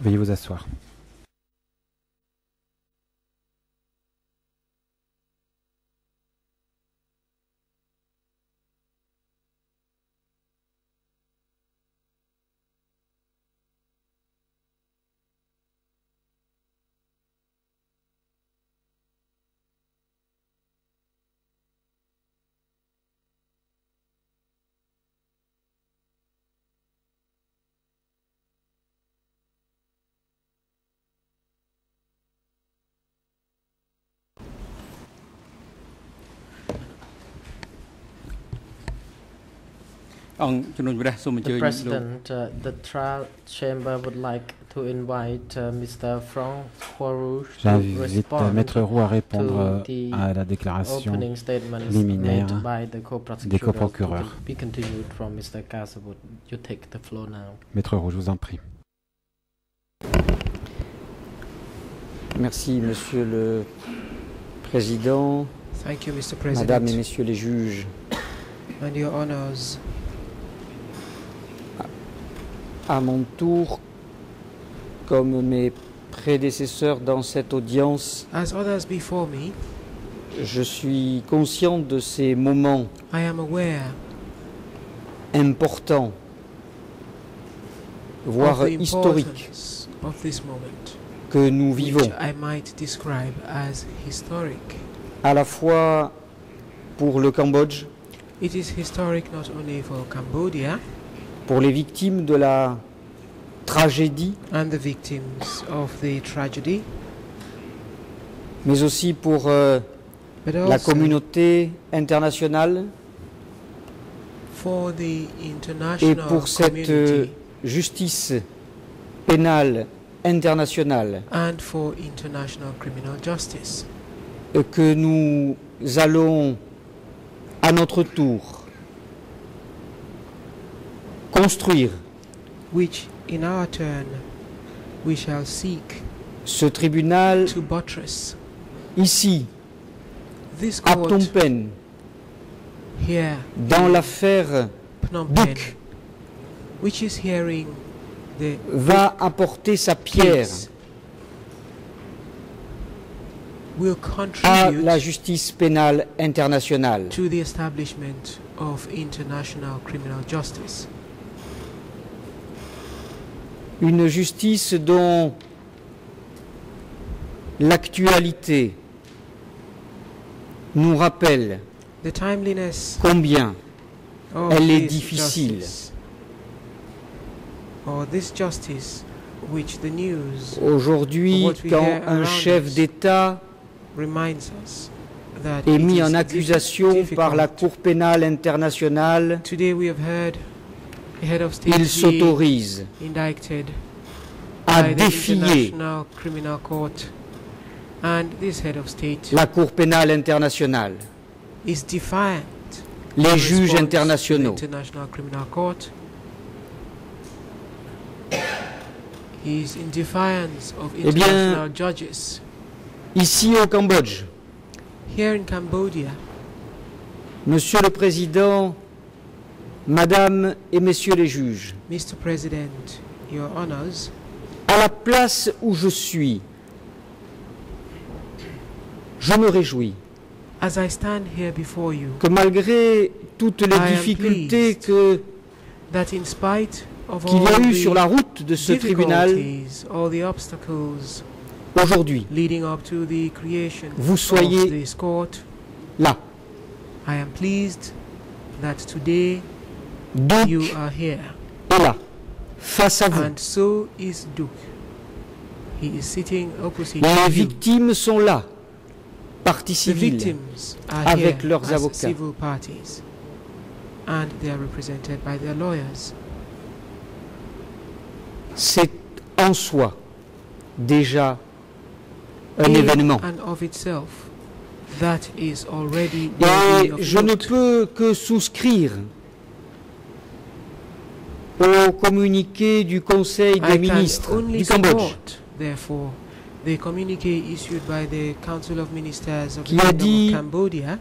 Veuillez vous asseoir. ။ អង្គជំនុំជម្រះសូមអញ្ជើ The ញលោក President, uh, the trial chamber would like to invite uh, Mr. Francois Rouge to J'invite euh, respond Maître Roux à répondre to euh, the à la déclaration opening statements liminaire made by the co-prosecutors. des coprocureurs. To Be continued from Mr. Casabot. You take the floor now. Maître Roux, je vous en prie. Merci, Monsieur le Président, Thank you, Mr. Madame et President, Messieurs les juges. and your honors. À mon tour, comme mes prédécesseurs dans cette audience, As others before me, je suis conscient de ces moments I am aware importants, of voire the historiques, importance of this moment, que nous which vivons, I might describe as historic. à la fois pour le Cambodge, It is historic not only for Cambodia pour les victimes de la tragédie, and the victims of the tragedy, mais aussi pour euh, la communauté internationale for the et pour cette euh, justice pénale internationale. and for international criminal justice. Euh, que nous allons à notre tour construire which in our turn we shall seek ce tribunal to buttress ici this à Phnom Penh here dans l'affaire Phnom Penh, Duc which is hearing the va apporter sa pierre will à contribute la justice pénale internationale. to the establishment of international criminal justice. Une justice dont l'actualité nous rappelle The timeliness combien Elle est difficile. justice, or this justice which the news aujourd'hui quand un chef d'État est mis is en accusation par la. Cour pénale internationale, Today we have heard the head of state il s'autorise à défier la Cour pénale internationale, is defiant. les juges internationaux. International Criminal Court. He is in defiance of Eh bien- international judges. Ici au Cambodge, Here in Cambodia, Monsieur le Président, Madame et Messieurs les juges, Mr. President, Your Honors, à la place où je suis, je me réjouis as I stand here before you, que malgré toutes les I difficultés pleased que- that in spite of qu'il y a all eu sur la the route de ce tribunal aujourd'hui, leading up to the creation Vous soyez court, là. I am pleased that today You are here. est là, face à vous. And so is Duke. He is sitting opposite Les you. victimes sont là, partie The civile, victims are avec leurs avocats. civil parties, and they are represented by their lawyers. c'est en soi déjà un In événement. and of itself, that is already Et je ne peux que souscrire au communiqué du Conseil des I ministres du Cambodge. the communique issued by the Council of Ministers of the Qui a dit- of Cambodia,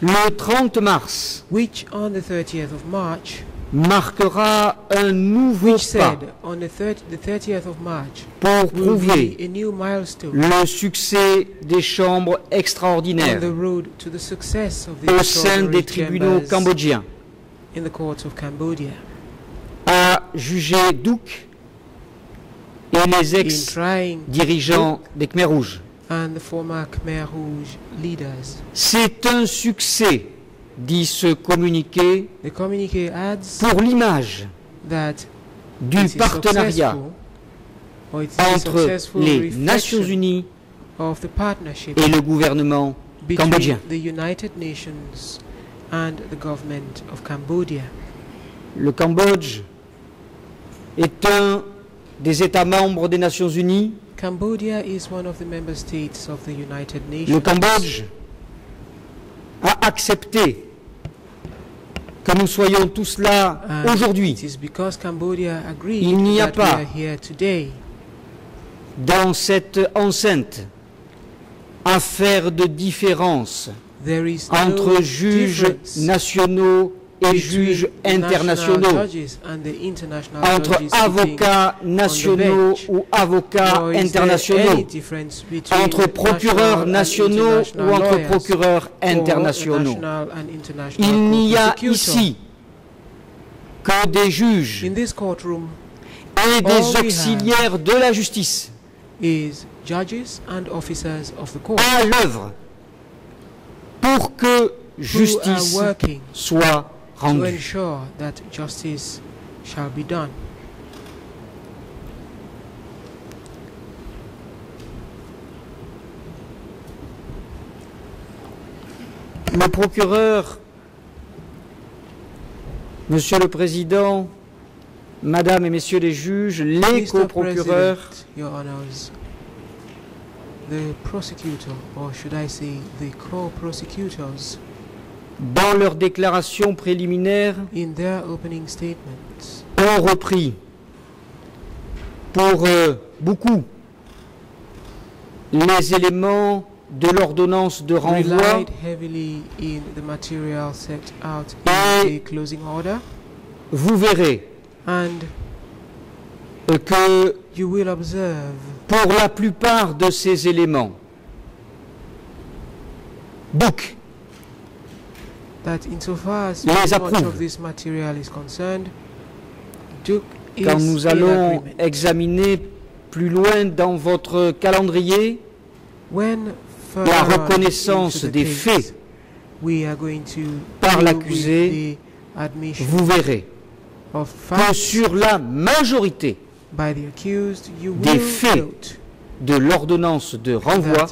le 30 mars which on the 30th of March marquera un nouveau which pas said on the, 30, the 30th of March pour prouver be a new milestone le succès des chambres on extraordinaires the road to the success of the au sein des tribunaux cambodgiens. in the courts of Cambodia. à juger Douk et les ex-dirigeants des Khmer Rouges. and the former Khmer Rouge leaders. C'est un succès, dit ce communiqué, pour l'image du partenariat entre les Nations Unies et le gouvernement cambodgien. the United Nations and the government of Cambodia. Le Cambodge est un des États membres des Nations Unies. Cambodia is one of the member states of the United Le. Cambodge a accepté que nous soyons tous là aujourd'hui Il n'y a pas dans cette enceinte à faire de différence There is no entre juges nationaux et juges internationaux, entre avocats nationaux ou avocats internationaux, entre procureurs nationaux ou entre procureurs internationaux. Il n'y a ici que des juges et des auxiliaires de la justice is judges and officers of the court. à l'œuvre pour que justice soit rendue. ensure that justice shall be done. Le procureur, Monsieur le Président, Madame et Messieurs les juges, les coprocureurs the prosecutor, or should I say the co-prosecutors, dans leur déclaration préliminaire, in their opening statements, ont repris pour euh, beaucoup les éléments de l'ordonnance de renvoi relied heavily in the material set out in Et- the closing order, vous verrez and euh, que you will observe pour la plupart de ces éléments, Book that insofar as Les much approuve. of this material is concerned, Duke is quand nous allons examiner plus loin dans votre calendrier When la reconnaissance des faits we are going to par l'accusé, vous verrez of que sur la majorité by the accused, you des faits de l'ordonnance de renvoi,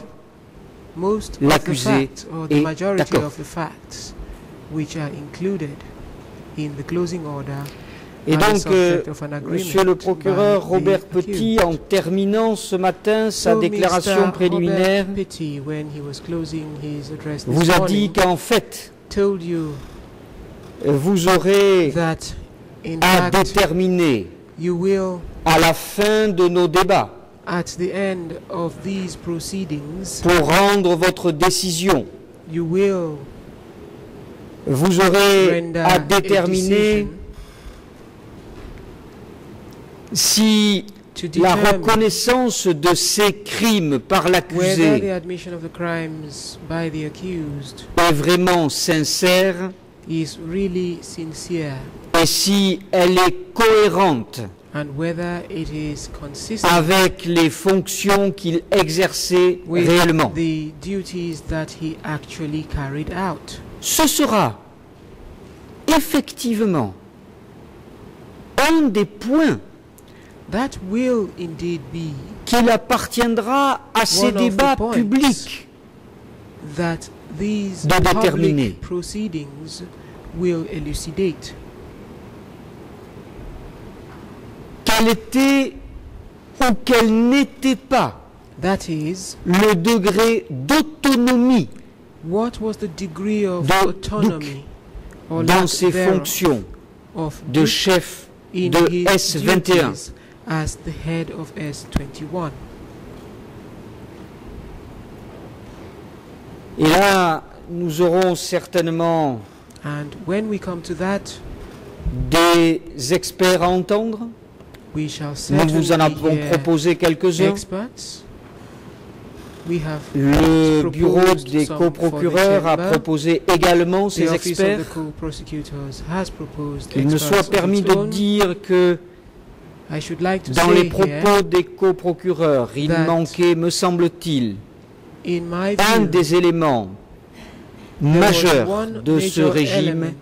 l'accusé est d'accord. Which are included in the closing order Et donc, euh, subject of an agreement Monsieur le procureur Robert. Petit, en terminant ce matin sa déclaration préliminaire, vous a dit qu'en fait, vous aurez à déterminer à la fin de nos débats pour rendre votre décision. Vous aurez à déterminer si la reconnaissance de ces crimes par l'accusé est vraiment sincère is really sincere. et si elle est cohérente and whether it is consistent avec les fonctions qu'il exerçait réellement. Ce sera effectivement un des points That will indeed be qu'il appartiendra à ces débats publics that these De déterminer. proceedings will elucidate quel était ou quel n'était pas that is le degré d'autonomie what was the degree of De autonomy or dans ses fonctions of de chef de his S21. duties as the head of S21 Et là, nous aurons certainement and when we come to that des experts à entendre. We shall Nous vous en avons proposé quelques-uns. Le bureau des coprocureurs a proposé également of experts. the co-prosecutors has proposed Il me soit permis de dire que dans les propos des coprocureurs, il manquait, me semble-t-il, un des éléments majeurs de ce régime,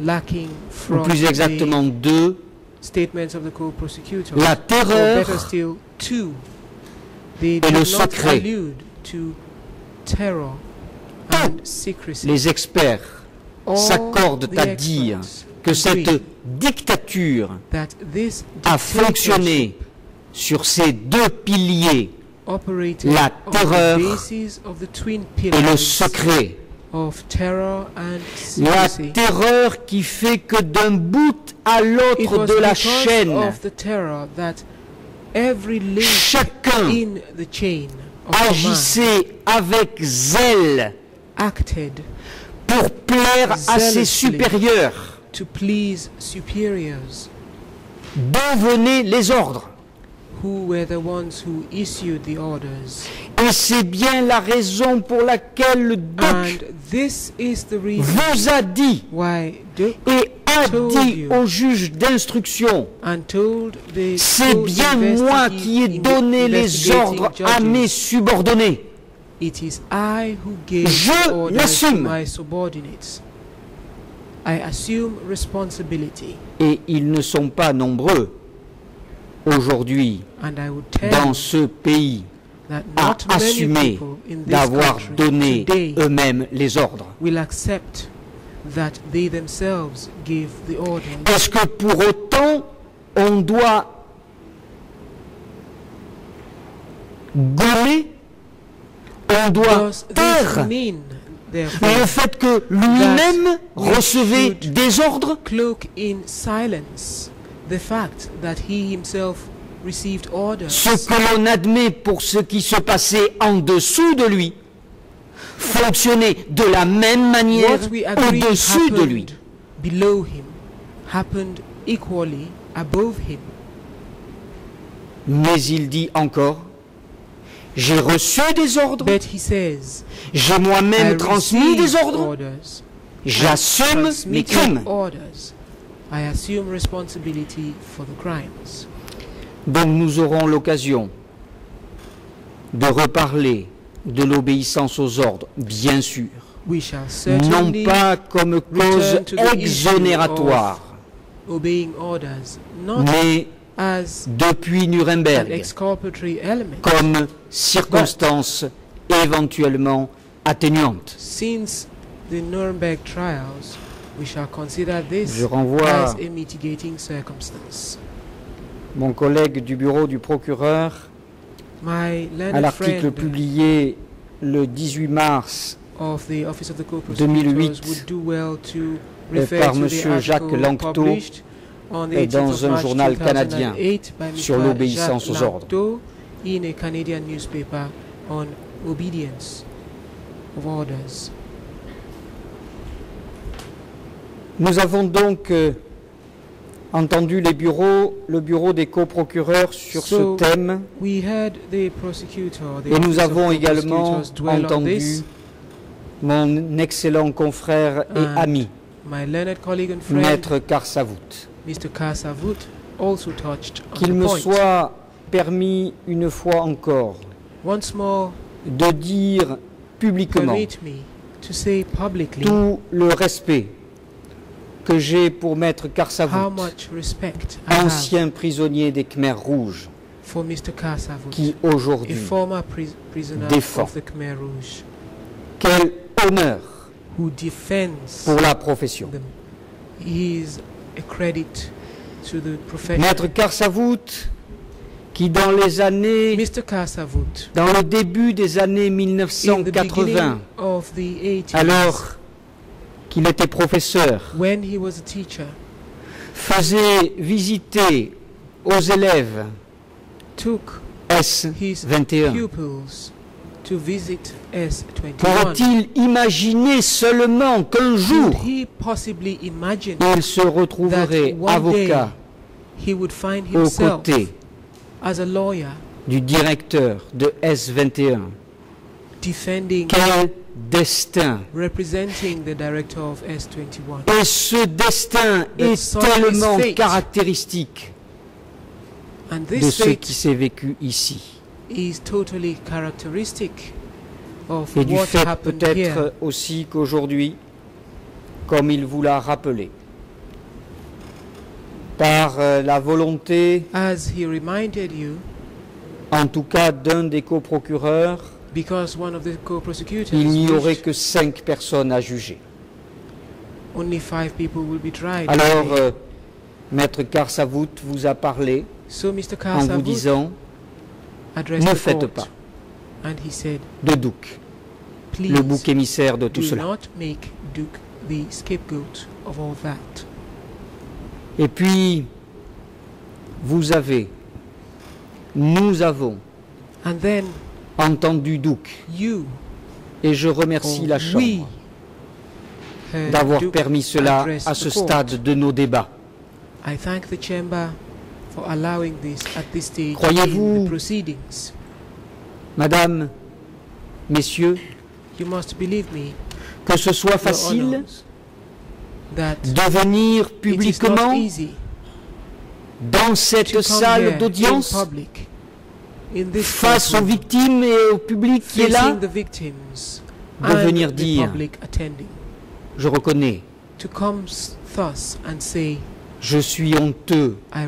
ou plus exactement deux, statements of the co-prosecutors. la terreur better still, two. They et le secret. les experts s'accordent à dire que cette dictature a fonctionné sur ces deux piliers la terreur et le secret. La terreur qui fait que d'un bout à l'autre de la chaîne, of the terror that every link chacun in the chain agissait avec zèle acted pour plaire à ses supérieurs. to please superiors D'où venaient les ordres who were the ones who issued the orders. Et c'est bien la raison pour laquelle le And this is the reason vous a dit why Duke et Told dit au juge d'instruction C'est bien moi qui ai donné les ordres à mes subordonnés. It is I who gave Je l'assume. my subordinates. I assume responsibility, Et ils ne sont pas nombreux aujourd'hui dans ce pays à assumer d'avoir donné eux-mêmes les ordres. will accept that they themselves gave the orders. Est-ce que pour autant on doit gommer, on doit taire le fait que lui-même recevait des ordres? cloak in silence the fact that he himself received orders? Ce que l'on admet pour ce qui se passait en dessous de lui fonctionnait de la même manière au-dessus de lui. below him happened equally above him. Mais il dit encore, j'ai reçu des ordres, j'ai moi-même transmis des ordres, orders, j'assume mes crimes. orders. I assume responsibility for the crimes. Donc nous aurons l'occasion de reparler de l'obéissance aux ordres, bien sûr, We shall non pas comme cause exonératoire, orders, mais as depuis Nuremberg, comme circonstance éventuellement atténuante. since the Nuremberg trials, we shall consider this Je renvoie as a mitigating circumstance. mon collègue du bureau du procureur à l'article publié le 18 mars of the Office of the 2008, Co-Prosecutors would do well to euh, refer par Monsieur Jacques the euh, 18th dans un journal canadien 2008 by sur l'obéissance aux ordres. Lanctot in a Canadian newspaper on obedience of orders. Nous avons donc euh, entendu les bureaux, le bureau des coprocureurs sur So, ce thème et nous avons également entendu mon excellent confrère et ami, My colleague and friend, Maître Karsavout. Mr. Kasavut, also touched on Qu'il me point. soit permis une fois encore Once more, de dire publiquement permit me to say publicly tout le respect que j'ai pour Maître have ancien prisonnier des Khmers rouges, for Mr. Kasavut, qui aujourd'hui, défend. of the Khmer Rouge, quel honneur who defends pour la profession. them. He is a credit to the profession. Maître Karsavout, qui dans les années, Mr. Dans le début des années in the 1980, beginning of the 80s, alors qu'il était professeur, when he was a teacher, faisait visiter aux élèves took his S21 pupils to to visit S21. Pourrait-il imaginer seulement qu'un Could jour, he possibly imagine il se retrouverait that one day avocat he would find aux himself côtés as a lawyer du directeur de S21 defending, Quel destin representing the director of S21? Et ce destin est tellement caractéristique And de ce qui s'est vécu ici. is totally characteristic of Et du what fait peut-être aussi qu'aujourd'hui, comme il vous l'a rappelé, par euh, la volonté, As he reminded you, en tout cas d'un des coprocureurs, because one of the co-prosecutors il n'y aurait que cinq personnes à juger. only five people will be tried. Alors, euh, Maître Karsavout vous a parlé so Mr. en vous disant ne faites pas and he said, de please le bouc émissaire de tout cela. not make Duke the scapegoat of all that. Et puis, vous avez, nous avons And then entendu Douk, et je remercie la we, Chambre heard d'avoir permis cela à ce stade de nos débats. I thank the chamber for allowing this at this stage Croyez-vous- in the proceedings. Madame, messieurs, You must believe me, que ce soit facile de venir publiquement dans cette salle d'audience face aux victimes et au public qui est là. facing the victims de and venir the dire public attending, Je reconnais, to come s- thus and say, je suis honteux I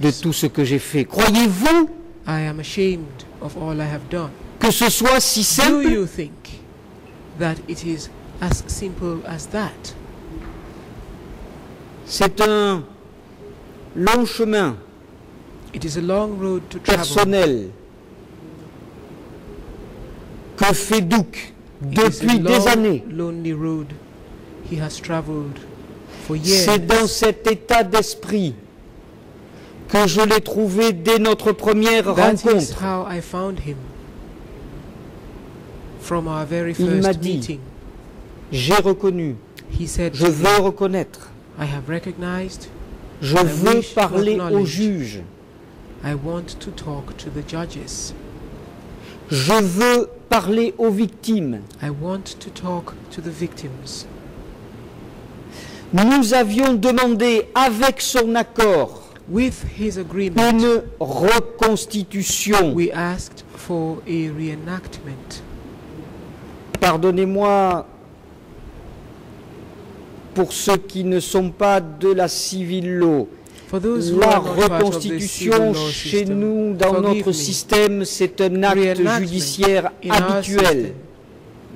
de tout ce que j'ai fait. Croyez-vous I am ashamed of all I have done? que ce soit si Do simple? you think that it is as simple as that? C'est un long chemin It is a long road to travel. personnel que fait Douk It is a depuis des années. lonely road he has traveled for years. C'est dans cet état d'esprit que je l'ai trouvé dès notre première That is rencontre. how I found him. From our very Il m'a first dit, meeting, J'ai reconnu, he said, je me, veux reconnaître, I have recognized, je veux parler aux acknowledge. I want to talk to the judges. je veux parler aux victimes. I want to talk to the victims. Nous avions demandé avec son accord With his agreement, une reconstitution. we asked for a reenactment. Pardonnez-moi pour ceux qui ne sont pas de la civil law. La reconstitution chez nous, dans notre me. système, c'est un acte judiciaire habituel. system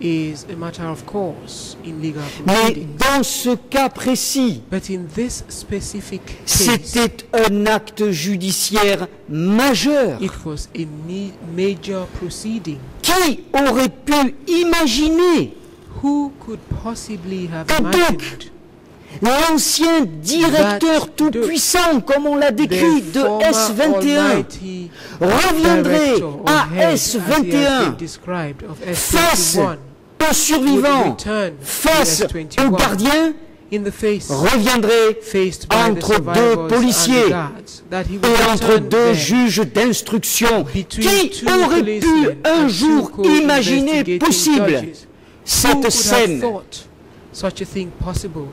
is a matter of course in legal Mais dans ce cas précis, c'était un acte judiciaire majeur. it was a me- major proceeding. Qui aurait pu imaginer Who could possibly have Que donc, imagined l'ancien directeur tout-puissant, comme on l'a décrit, de former S21, almighty reviendrait à head, as he has been S21 described of face S21 au would survivant, return to face au S21 gardien, in the face reviendrait entre deux policiers et entre deux juges d'instruction. Qui aurait pu un jour imaginer possible cette scène thought such a thing possible?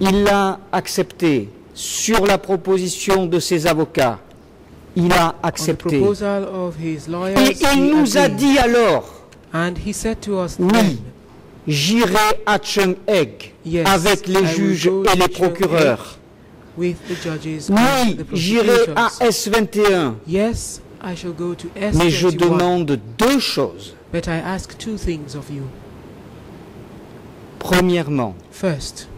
Il l'a accepté sur la proposition de ses avocats. Il a accepté. Et il nous a dit alors, and he said to us Oui. j'irai à Yes, avec les juges et les procureurs. with the judges and Oui, j'irai à prosecutors. S21. Yes, I shall go to Mais je S21, demande deux choses. but I ask two things of you. Premièrement, First,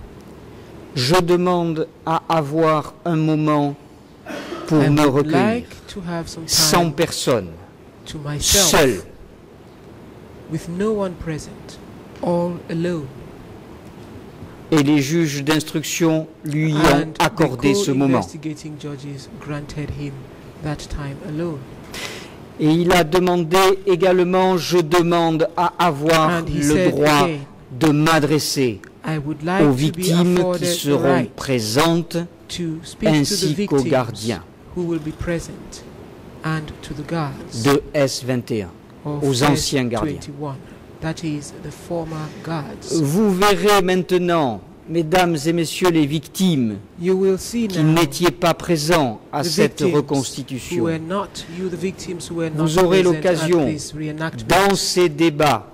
je demande à avoir un moment pour I me recueillir, like sans personne, myself, seul. with no one present, all alone. Et les juges d'instruction lui ont accordé ce moment. co-investigating judges granted him that time alone. Et il a demandé également, je demande à avoir And le droit again, de m'adresser aux victimes qui seront présentes ainsi qu'aux gardiens who will be present and to the guards de S21. of aux anciens gardiens. S21. That is the former guards. Vous verrez maintenant, mesdames et messieurs les victimes, You will see qui n'étiez pas présents à cette reconstitution. Vous aurez l'occasion. Dans ces débats,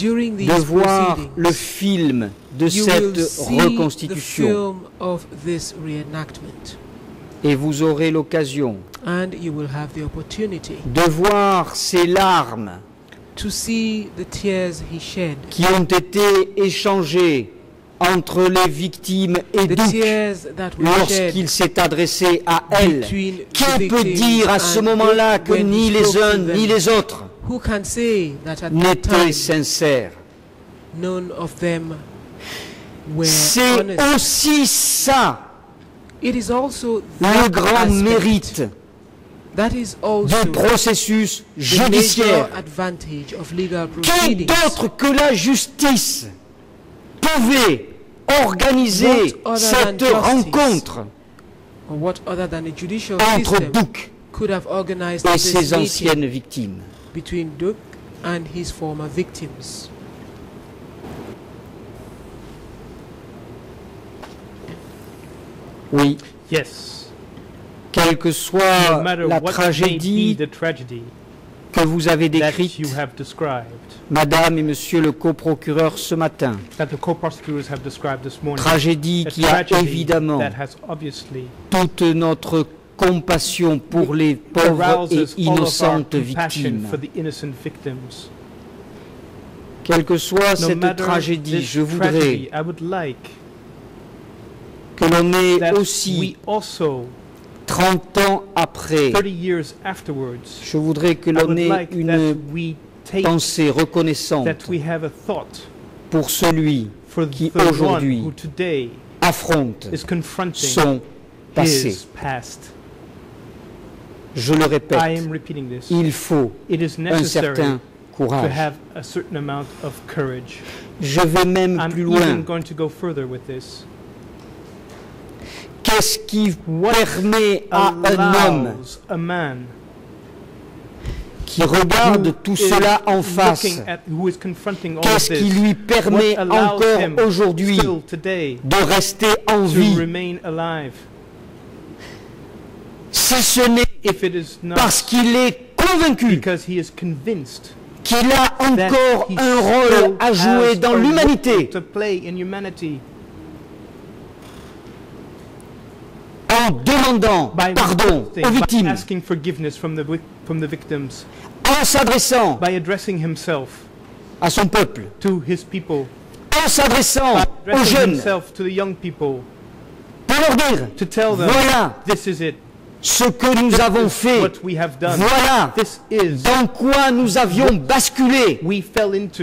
de voir le film de cette reconstitution et vous aurez l'occasion And you will have the opportunity de voir ces larmes to see the tears he shed. qui ont été échangées entre les victimes et were lorsqu'il s'est adressé à elles. Qui peut dire à ce moment-là que ni les uns ni les autres Who can say that at that n'étaient time sincères none of them were C'est aussi ça. It is also le grand mérite. That is also du processus judiciaire. advantage of legal Qui d'autre que la justice pouvait organiser cette rencontre entre organized et ses anciennes victimes? Between Duke and his former victims? Oui, Yes. quelle que soit No matter la what may be tragédie the tragedy que vous avez that décrite, you have described, Madame et Monsieur le coprocureur ce matin, that the co-prosecutors have described this morning, tragédie qui a tragedy évidemment that has obviously toute notre compassion pour les pauvres et innocentes victimes. Quelle que soit cette tragédie, je voudrais que l'on ait aussi, we also, 30 ans après, 30 years afterwards, je voudrais que l'on ait une pensée reconnaissante that we have a thought pour celui qui aujourd'hui affronte son passé. Je le répète, am repeating this. il faut It is un necessary certain to courage. have a certain amount of courage. Je vais même I'm plus loin. going to go further with this. Qu'est-ce qui permet à un homme qui regarde tout cela en face, qu'est-ce qui lui permet encore aujourd'hui de rester en vie? si ce n'est if it is not parce qu'il est convaincu qu'il a encore un rôle à jouer dans l'humanité. to play in humanity en demandant pardon aux victimes, en s'adressant by addressing himself à son peuple, en s'adressant aux jeunes. pour leur dire to tell them voilà this is it ce que nous avons fait, voilà dans quoi nous avions basculé,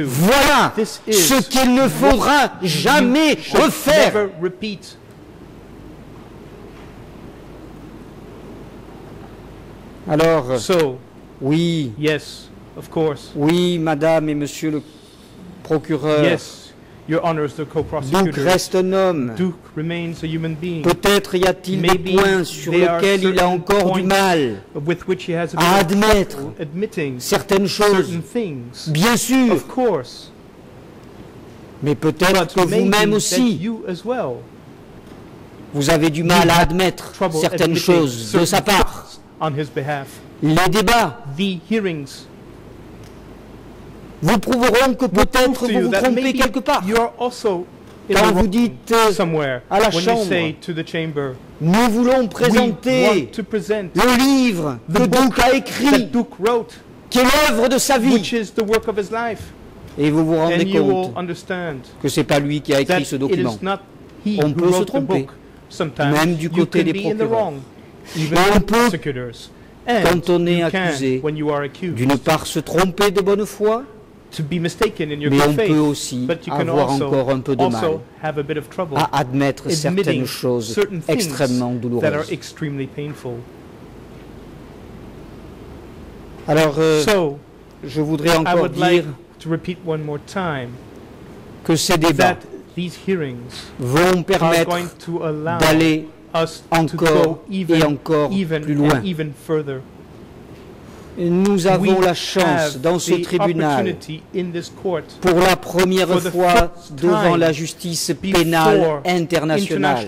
voilà ce qu'il ne faudra jamais refaire. Alors, oui, oui, madame et monsieur le procureur, your honors the Duke co-prosecutor reste un homme. Duke remains a human being. Peut-être y a-t-il des points sur there are lesquels il a certain encore du mal with which he has a à admettre certaines choses, bien sûr, of course. Mais peut-être but que vous-même aussi, you as well vous avez du mal à admettre certaines choses de sa certain part. things on his behalf. Les débats the hearings vous prouveront que peut-être vous vous trompez quelque part. Quand vous dites euh, à la chambre, nous voulons présenter le livre que Duke a écrit, qui est l'œuvre de sa vie. Et vous vous rendez compte que c'est pas lui qui a écrit ce document. On peut se tromper, même du côté des procureurs. on peut, quand on est accusé, D'une part, se tromper de bonne foi, to be mistaken in your mais on faith peut aussi but you can avoir also, encore un peu de mal also have a bit of trouble à admettre certaines choses certain things extrêmement that are douloureuses. extremely painful Alors, euh, So, je voudrais I encore would dire like to repeat one more time que ces débats that these hearings vont are permettre going to allow d'aller us to encore go et even, encore even plus loin. Nous avons la chance dans ce tribunal, pour la première fois devant la justice pénale internationale,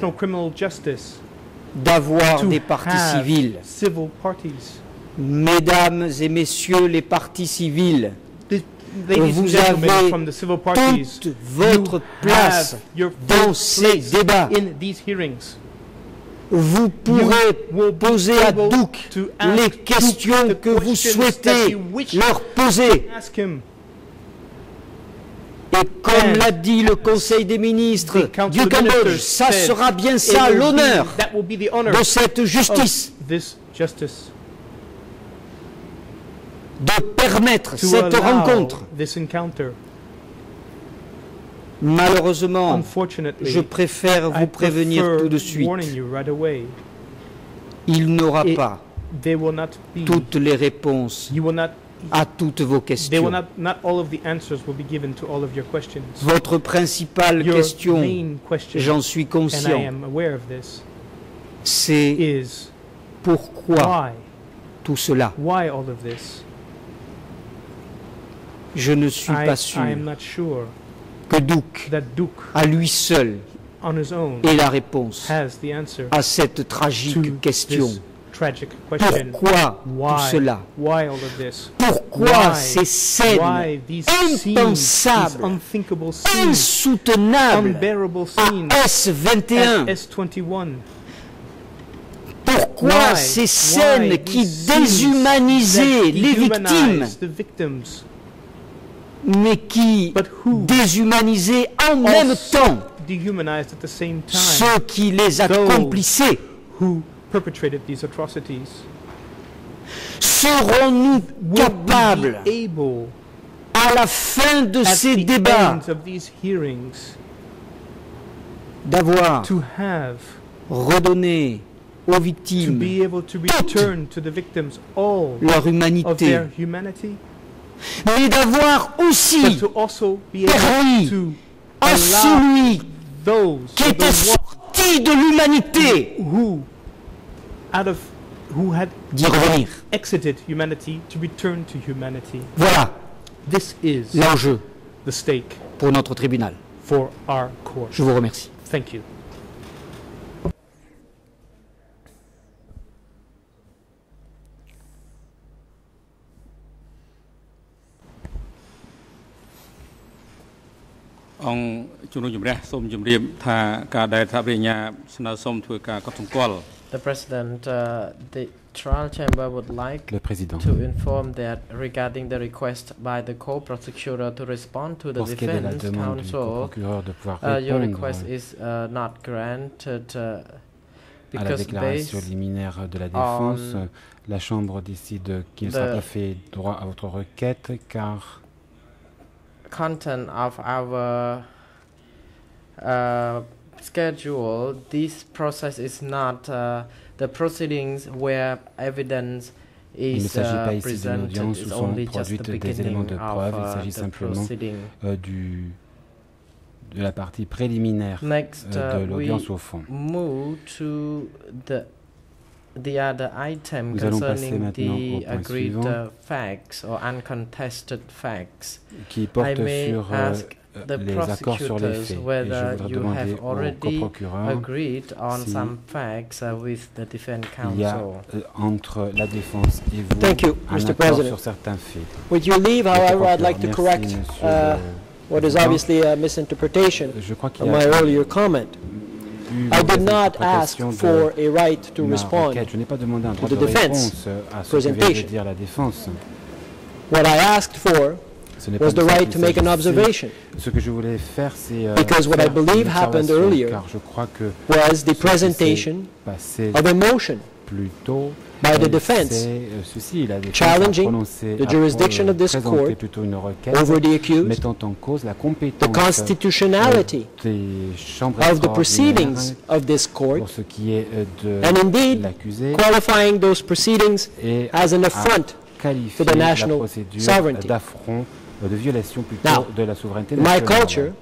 d'avoir des parties have civiles. civil parties. Mesdames et messieurs les parties civiles, The- Ladies and Vous avez toute votre place dans ces débats. Vous pourrez poser à ask les Duke questions que vous souhaitez leur poser. Et comme l'a dit le Conseil des ministres du Cambodge, ça sera bien ça l'honneur de cette justice, de permettre cette rencontre. Malheureusement, je préfère vous prévenir tout de suite, il n'aura pas toutes les réponses à toutes vos questions. not. Not all of the answers will be given to all of your questions. Votre principale question, j'en suis conscient, am aware of this, c'est pourquoi tout cela Why all of this? Je ne suis pas sûr que Duke, that Duke, à lui seul, on his own, ait la réponse has the answer à cette tragique question. Pourquoi tout cela? Why all of this? Pourquoi Why? ces scènes impensables, scenes, insoutenables à scenes S21 at S21? Pourquoi ces scènes qui déshumanisaient les victimes, dehumanize the victims, mais qui déshumanisaient en même temps ceux qui les accomplissaient. who perpetrated these atrocities? Serons-nous capables, à la fin de ces débats, d'avoir redonné aux victimes be able to return to the victims all leur humanité, mais d'avoir aussi permis to à celui qui était sorti de l'humanité one who out of who had d'y revenir. exited humanity to return to humanity. Voilà This is l'enjeu the stake pour notre tribunal. for our court. Je vous remercie. Thank you. " អង្គជំនុំជម្រះសូមជម្រាបថាការដែលថាបរិញ្ញាស្នើសុំធ្វើការកត់សម្គាល់ The President, uh, the trial chamber would like Le président. to inform that regarding the request by the co-prosecutor to respond to the Pour ce qui est de la defense demande du counsel, procureur de pouvoir uh, your répondre request is uh, not granted uh, à la because déclaration based liminaire de la défense, on la Chambre décide qu'il ne sera the- pas fait droit à votre requête car content of our uh, schedule, this process is not uh, the proceedings where evidence il ne is s'agit pas uh, ici d'une presented audience où sont only just the produites des éléments beginning de preuve, il uh, s'agit simplement euh, du, de la partie préliminaire Next, euh, uh, de we l'audience au fond. Move to the the other item Nous allons passer concerning maintenant au the point agreed suivant. uh, facts or uncontested facts. qui I porte may sur euh, ask euh, the les accords sur les prosecutors faits. Et je whether voudrais you demander have au already coprocureur agreed on si some facts uh, with the defense il y a counsel. euh, entre la défense et vous Thank you, un Mr. accord President. sur certains faits. With your leave, Le however, I'd like to coprocureur. correct Merci, monsieur uh, le what is président. obviously a misinterpretation Je crois qu'il of y a my earlier comment. Eu I did not ask for a right to respond. requête. Je n'ai pas demandé un droit the de defense à ce que vient de presentation. dire la défense. What I asked for Ce n'est pas was the right to make an observation, Ce que je voulais faire, c'est euh, Because what I believe happened earlier car je crois que was the ce qui s'est presentation of a motion by the defense euh, ceci, la défense challenging the jurisdiction of this court plutôt une requête over the accused, mettant en cause la the constitutionality euh, of the proceedings of this court, euh, de and indeed qualifying those proceedings as an affront qualifié the national sovereignty. d'affront, de violation plutôt Now, de la souveraineté In my culture,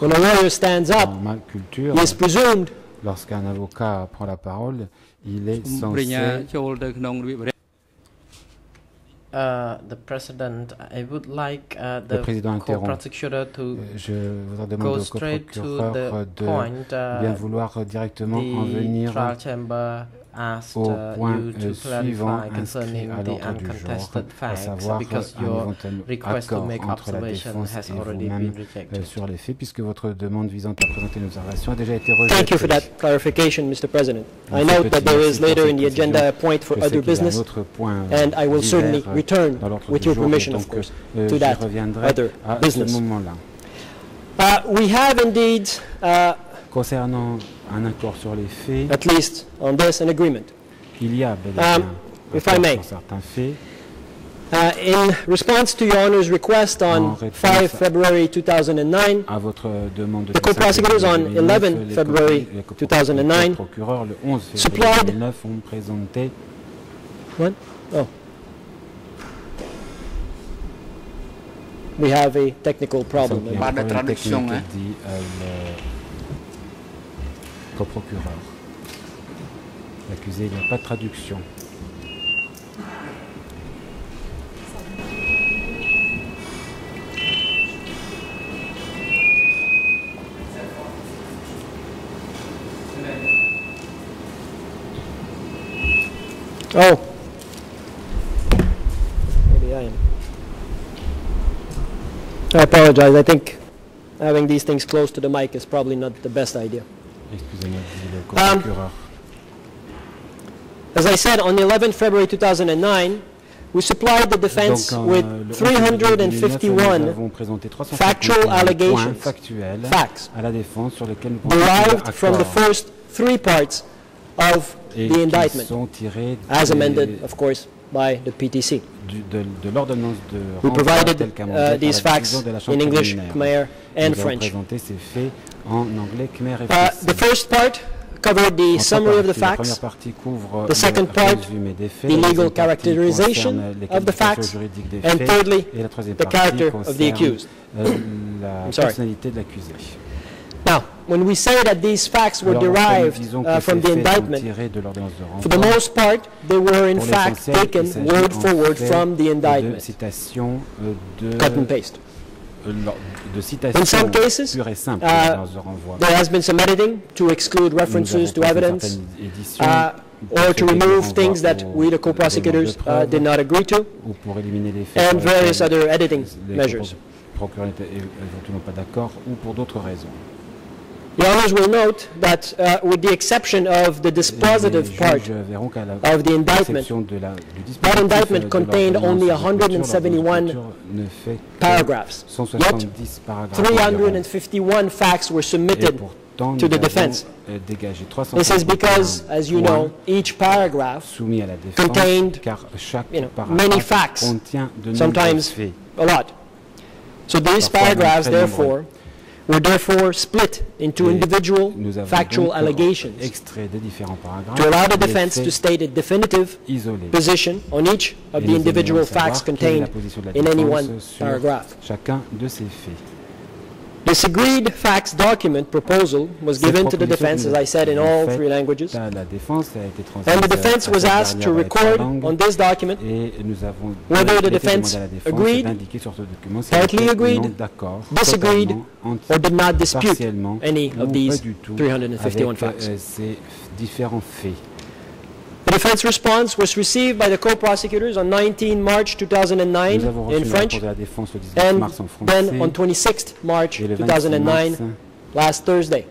when a lawyer stands up, he is presumed lorsqu'un avocat prend la parole, il est censé Uh, the president, I would like uh, the prosecutor to euh, Je go straight to the point, uh, bien vouloir euh, directement en venir asked au uh, point you to euh, suivant clarify concerning inscrit à the l'ordre du jour, uncontested à facts savoir because un your éventuel request to accord make entre la observation défense has et already vous-même been euh, rejected. sur les faits, puisque votre demande visant à présenter une observation a déjà été Thank you for rejetée. that clarification, Mr. President. I note that there merci is pour later cette in the agenda a point for Je sais other qu'il y a un business, euh, and I will certainly euh, return with your permission, of course, euh, to that reviendrai other à business. ce moment-là. Uh, we have indeed, uh, Concernant un accord sur les faits, at least on this, an agreement. il y a bel et Um, un if I accord may. sur certains faits. Uh, in response to Your Honor's request En on réponse 5 February 2009, à votre demande de The co-prosecutors on 11 February 2009 les procureurs le 11 février supplied- 2009 ont présenté What? Oh. We have a technical problem. il y a un Pas de problème traduction, technique, dit euh, le coprocureur. L'accusé, il n'y a pas de traduction. Oh. Maybe I am. I apologize. I think having these things close to the mic is probably not the best idea. Excusez-moi, dit le Um, coprocureur. As I said, on 11 February 2009, we supplied the defense Donc, en, with euh, le 11 février 2009, 351 nous avons présenté 351 factual points allegations, factuels facts à la défense sur lesquels nous pensons qu'il y a derived from the accord first three parts of et the qui indictment, sont tirés as des- amended, of course, by the PTC. du- de, de l'ordonnance de We renvoi provided telle qu'amendée uh, par these la facts décision de la Chambre in English, préliminaire. Khmer, and Nous avons French. Présenté ces faits en anglais, khmer et Uh, français. the first part covered the En trois summary of the parties. La première facts, partie couvre The second le part, résumé des faits, the la deuxième legal partie characterization concerne les of the qualifications facts, juridiques des and faits, thirdly, et la troisième the partie character of the concerne accused. euh, la I'm sorry. personnalité de l'accusé. Now, when we say that these facts were Alors, lorsque nous derived disons que uh, ces from the faits sont indictment, tirés de l'ordonnance de for the renvoi, most part, they were in pour fact l'essentiel, il taken s'agit word en for word fait from the de indictment, citations euh, de, cut and paste. De citations In some cases, pures et simples de uh, l'ordonnance de renvoi. There has been some editing to exclude references to evidence, uh, or to remove things that we, the co-prosecutors, uh, did not agree to, ou pour éliminer les faits and various other editing les measures. procureurs n'étaient é- éventuellement pas d'accord ou pour d'autres raisons. Your honors will note that, uh, with the exception of the Et dispositive les part juges verront qu'à la of the indictment, exception de la, du dispositif that indictment de contained l'ordonnance only de clôture, 171 l'ordonnance de clôture ne fait que paragraphs. 170 paragraphes environ. 351 facts were Et submitted pourtant, to nous the defense. avons, euh, dégagé This is because, 351 as you points know, each paragraph, soumis à la défense, contained, car chaque you know, paragraphe many facts, contient de nombreux sometimes faits. a lot. So these Parfois, paragraphs, très nombreux. therefore, were therefore split into Et individual Nous avons factual donc allegations extrait des différents paragraphes to allow the les defense faits to state a definitive isolés. position on each of Et the nous individual aimerions savoir facts quelle est la contained position de la in any défense one sur paragraph. chacun de ces faits. This agreed facts document proposal was Cette given to the proposition defense, que as nous I said, in avons all faite three languages. à la défense a été transmise And the à defense was cette asked to dernière dans les record trois langues. on this document Et nous avons whether the été defense demandé à la défense agreed, d'indiquer sur ce document si partly elle était ou agreed, non d'accord, disagreed, totalement, enti- or did not dispute partiellement, any ou of pas these du tout 351 avec facts. euh, ces différents faits. The defense response was received by the co-prosecutors on 19 March 2009 Nous avons reçu in une French réponse de la défense le 19 and mars en then français on 26 March et le 26 2009, mars, last Thursday.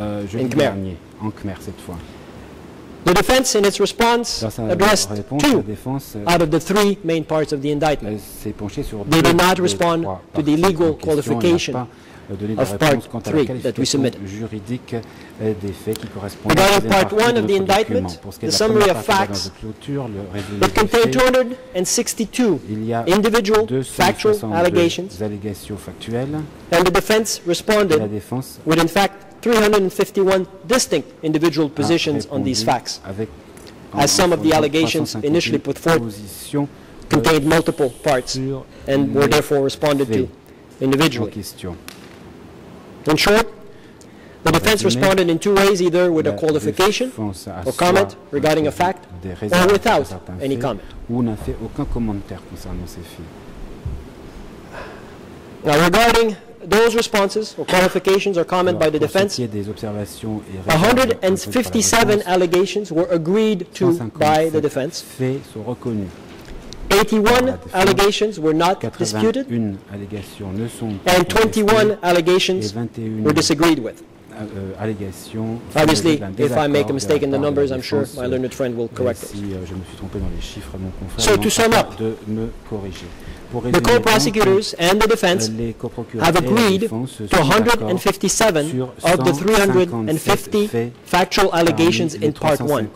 euh, in jeudi Khmer. dernier, en Khmer cette fois. The defense in its response Dans sa addressed réponse, la two défense euh, out of the three main parts of the indictment. Elle s'est penchée sur They deux did not des respond trois to the parties legal en question. Elle n'a qualification pas, euh, donné de of réponse part quant à three la that we qualification submitted. juridique euh, des faits qui correspondent à Regarding la deuxième part partie one de of the notre indictment, document. Pour ce qui est the de la summary première of partie de la facts de clôture, le résumé It des contained faits, 262 il y a individual factual 262 allegations, allégations factuelles and the defense et la responded défense with, in fact, 351 distinct individual a positions on these répondu facts. avec en- as some en of the faisant allegations 351 initially put forth propositions, euh, contained multiple parts sur and were les therefore responded to faits en individually. Question. In short, the defense Résumé, responded in two ways, either with a La qualification défense a or soit comment regarding a introduit fact des or réserves without sur certains any faits, comment. ou n'a fait aucun commentaire concernant ces faits. Now, regarding those responses or qualifications or comment Alors, by the pour ce defense, qui est des observations et réserves introduites par la 157 défense, allegations were agreed to by the 157 defense. Faits sont reconnus. 81 allegations were not disputed, 81 allégations ne sont pas and contestées 21 et allegations 21 were disagreed with. euh, Obviously, if I make a mistake in the numbers, I'm sure my learned friend will correct. Si euh, So, to sum up, the co-prosecutors and the defense have agreed to 157 of the 350 factual allegations in Part 1.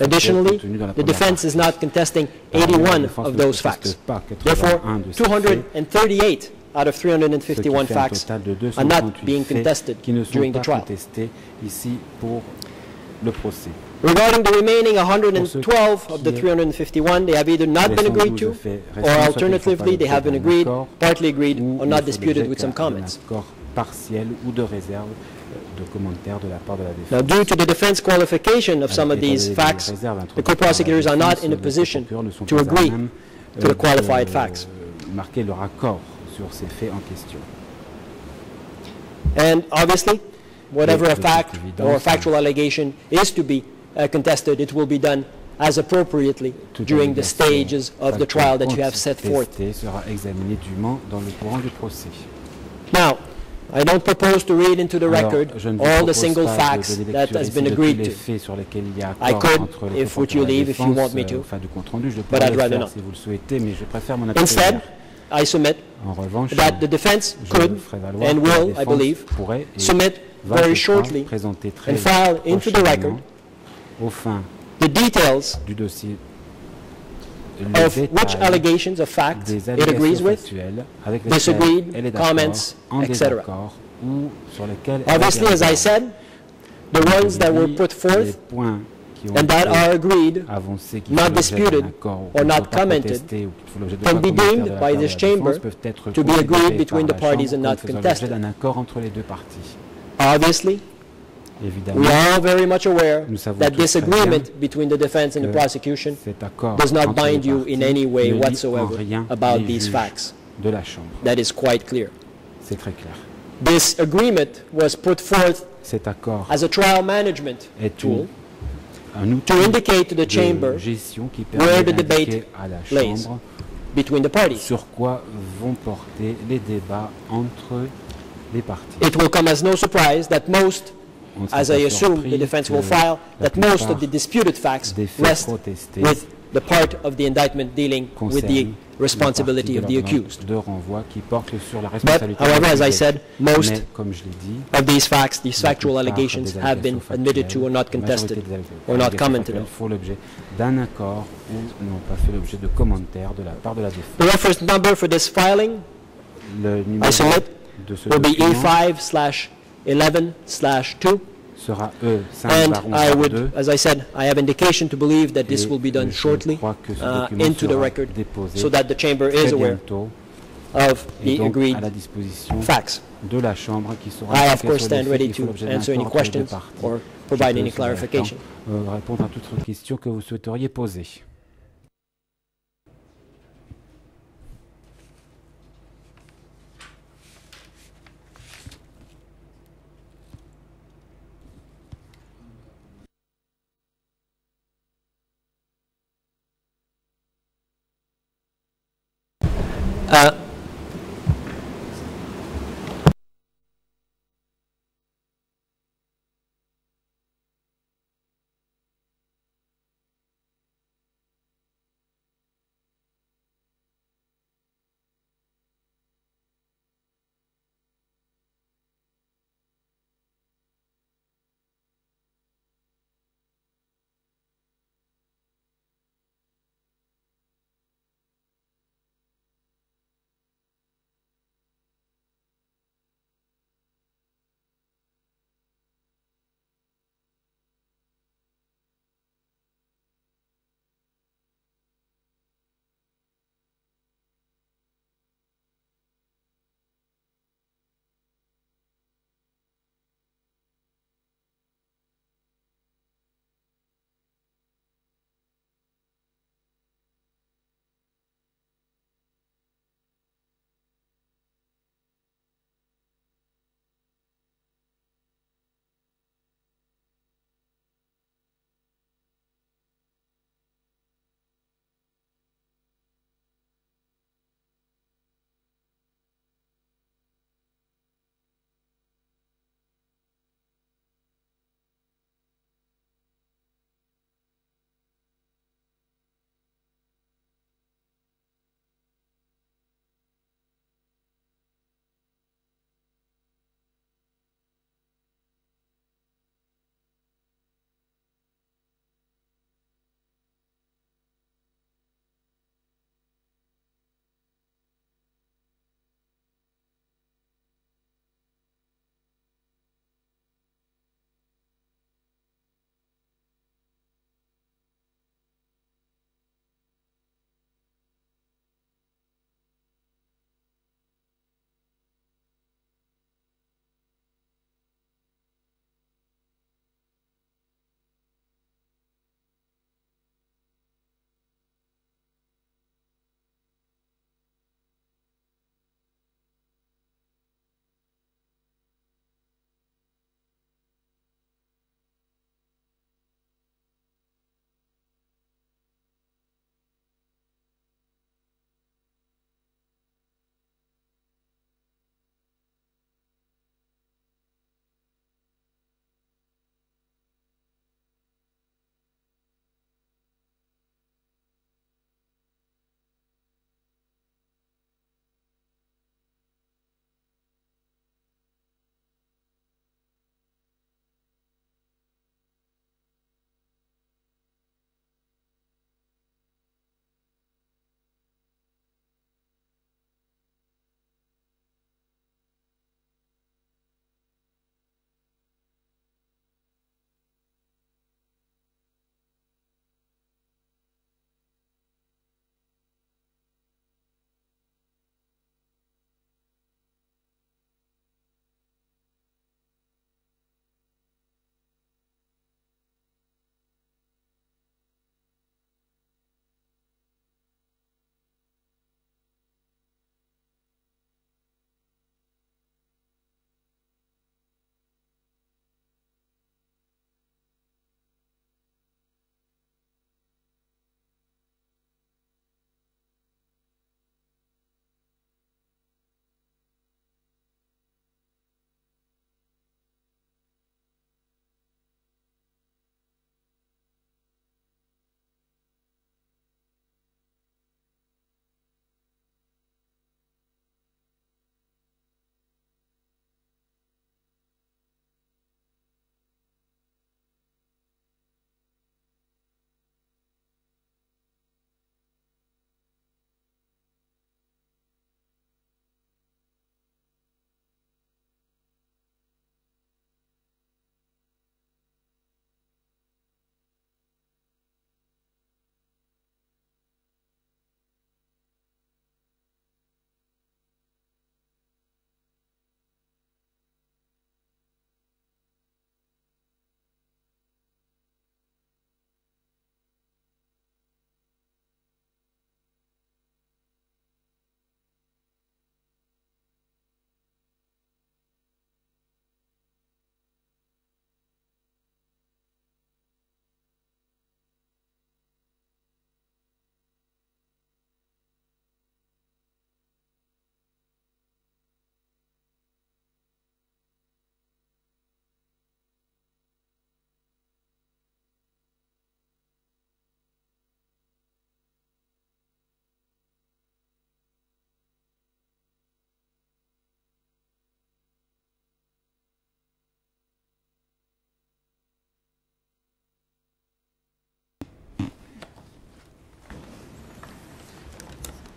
Additionally, the defense is not contesting 81 of those facts. Therefore, 238 out of 351 facts are not being contested during the trial. Regarding the remaining 112 of the 351, they have either not been agreed to, or alternatively, they have been agreed, partly agreed, or not disputed with some comments. Now, due to the defense qualification of some of these facts, the co-prosecutors are not in a position to agree to the qualified facts. And obviously, whatever a fact or a factual allegation is to be uh, contested, it will be done as appropriately Toute during the allégation stages of the factuelle trial that you have set forth. contestée sera examinée dûment dans le courant du procès. Now, I don't propose to read into the Alors, record je ne vous all the propose single pas de facts donner that lecture has ici been de tous agreed les to. faits sur lesquels il y a I accord could, entre les if would you coprocureurs et la leave, if you défense, want me euh, to. Enfin, du compte rendu, je But pourrais I'd le rather faire not. si vous le souhaitez, mais je préfère mon Instead, abstenir. I submit En revanche, that the defense je could ferai valoir and que la will, I défense believe, pourrait et submit va, very je crois, shortly présenter très and file into the prochainement, record aux fins the details du dossier of which allegations of fact it agrees with, disagreed, comments, etc. Obviously, as I said, the ones that were put forth and that are agreed, not disputed or not commented, can be deemed by this chamber to be agreed between the parties and not contested. Obviously, Évidemment, we are very much aware that this agreement between the defense and the prosecution does not bind you in any way ne lie en whatsoever about these facts. de la Chambre. That is quite clear. C'est très clair. This agreement was put forth Cet accord as a trial management est tool un outil to indicate to the chamber gestion qui where the debate à la. Chambre between the parties. sur quoi vont porter les débats entre les parties. It will come as no surprise that most, On ne sera as pas I assume surpris the defense que will file, la that most of plupart the disputed facts des faits rest protestés with the part of the indictment dealing with the concernent responsibility une of the partie de accused. l'ordonnance de renvoi qui porte sur la But, responsabilité de however, as I l'accusé. said, most Mais, comme je l'ai dit, of these facts, these la factual plupart allegations des have been allégations admitted to or not factuelles, la majorité contested des allégations or not commented factuelles on. font l'objet d'un accord ou n'ont pas fait l'objet de commentaires de la part de la défense. The reference number for this filing Le I numéro submit de ce will be document E5 slash 11 slash 2. sera E5 And bar 11 I bar would, 2. as I said, I have indication to believe that this Et will be done je shortly uh, into the sera record so that the chamber is aware of the agreed facts. de la Chambre qui sera I, of course, les stand ready to answer any les questions or provide any clarification. euh, répondre à toute question que vous souhaiteriez poser. Uh,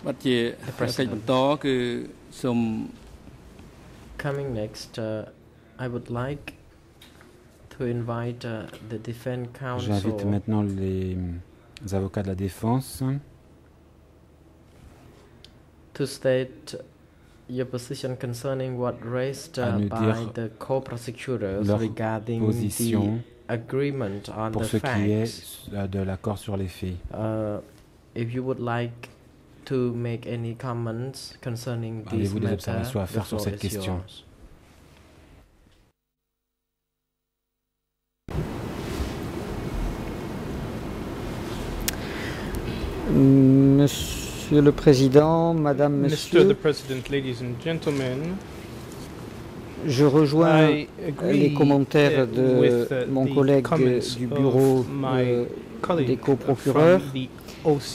បាទជាកិច្ចបន្តគឺសូម Coming next, uh, I would like to invite uh, the defense J'invite counsel maintenant les avocats de la défense to state your position concerning what raised À uh, nous by dire the co-prosecutors leur regarding the position agreement on pour the ce qui est facts. euh, de l'accord sur les faits. Uh, if you would like to make any comments concerning this Avez-vous des matter, observations à faire sur cette question. Monsieur le Président, Madame, Mr. Monsieur, the President, ladies and gentlemen, je rejoins I agree les commentaires de with, uh, mon collègue du bureau my euh, colleague des coprocureurs. from the OCP.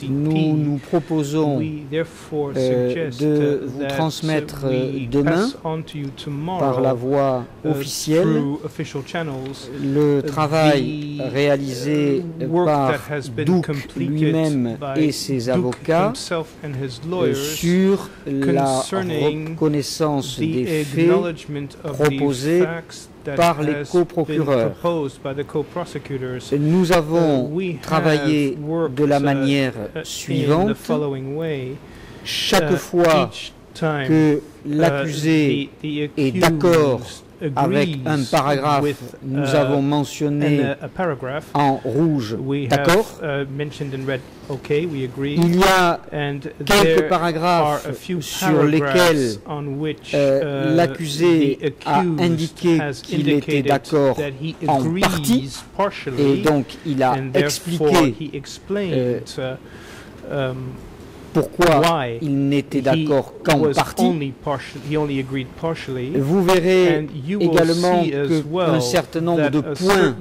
Nous nous proposons euh, de uh, vous transmettre euh, demain, par la voie uh, officielle, le travail the, réalisé uh, par Duke lui-même et ses avocats sur la reconnaissance des faits proposés par les coprocureurs. Nous avons Uh, travaillé de la uh, manière suivante. Chaque Uh, fois que l'accusé est d'accord avec un paragraphe, with, nous uh, avons mentionné en rouge d'accord. uh, okay. Il y a And quelques paragraphes sur lesquels euh, uh, l'accusé a indiqué qu'il était d'accord en partie, et donc il a expliqué pourquoi il n'était d'accord qu'en partie. Vous verrez également see as que well un certain nombre de points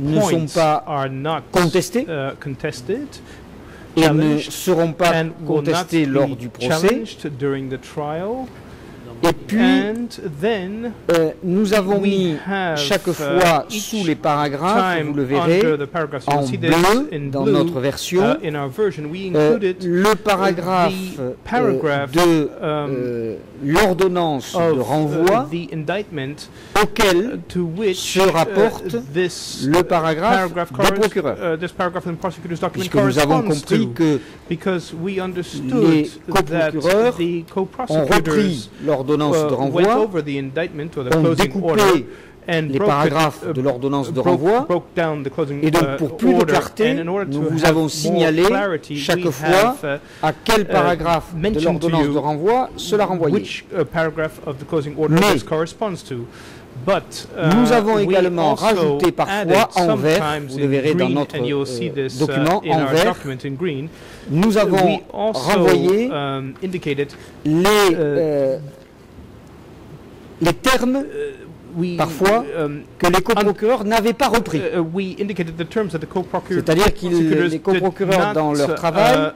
ne sont pas are not contestés uh, contested et ne seront pas contestés lors du procès. challenged during the trial. Et puis, and then euh, nous avons we mis chaque uh, fois sous les paragraphes, vous le verrez, en bleu dans notre version, uh, in our version, we euh, included le paragraphe the euh, paragraph, de um, euh, l'ordonnance de of uh, renvoi the indictment auquel to which se rapporte this le paragraphe paragraph des procureurs. this paragraph in the prosecutor's document puisque nous avons compris que because we understood les that coprocureurs the ont repris l'ordonnance de uh, went renvoi, ont découpé les paragraphes uh, de l'ordonnance de renvoi, broke down the closing et donc uh, pour plus de order. clarté, nous vous avons signalé chaque fois uh, à quel paragraphe de l'ordonnance de renvoi cela renvoyait. which paragraph of the closing order Mais this corresponds to. But Nous avons également rajouté parfois en vert, vous le verrez dans notre euh, this, document in en vert, nous avons renvoyé um, les, euh, les termes we Parfois, um, que les coprocureurs n'avaient pas repris. uh, we indicated the terms that the co-procureurs C'est-à-dire que les coprocureurs, dans leur travail,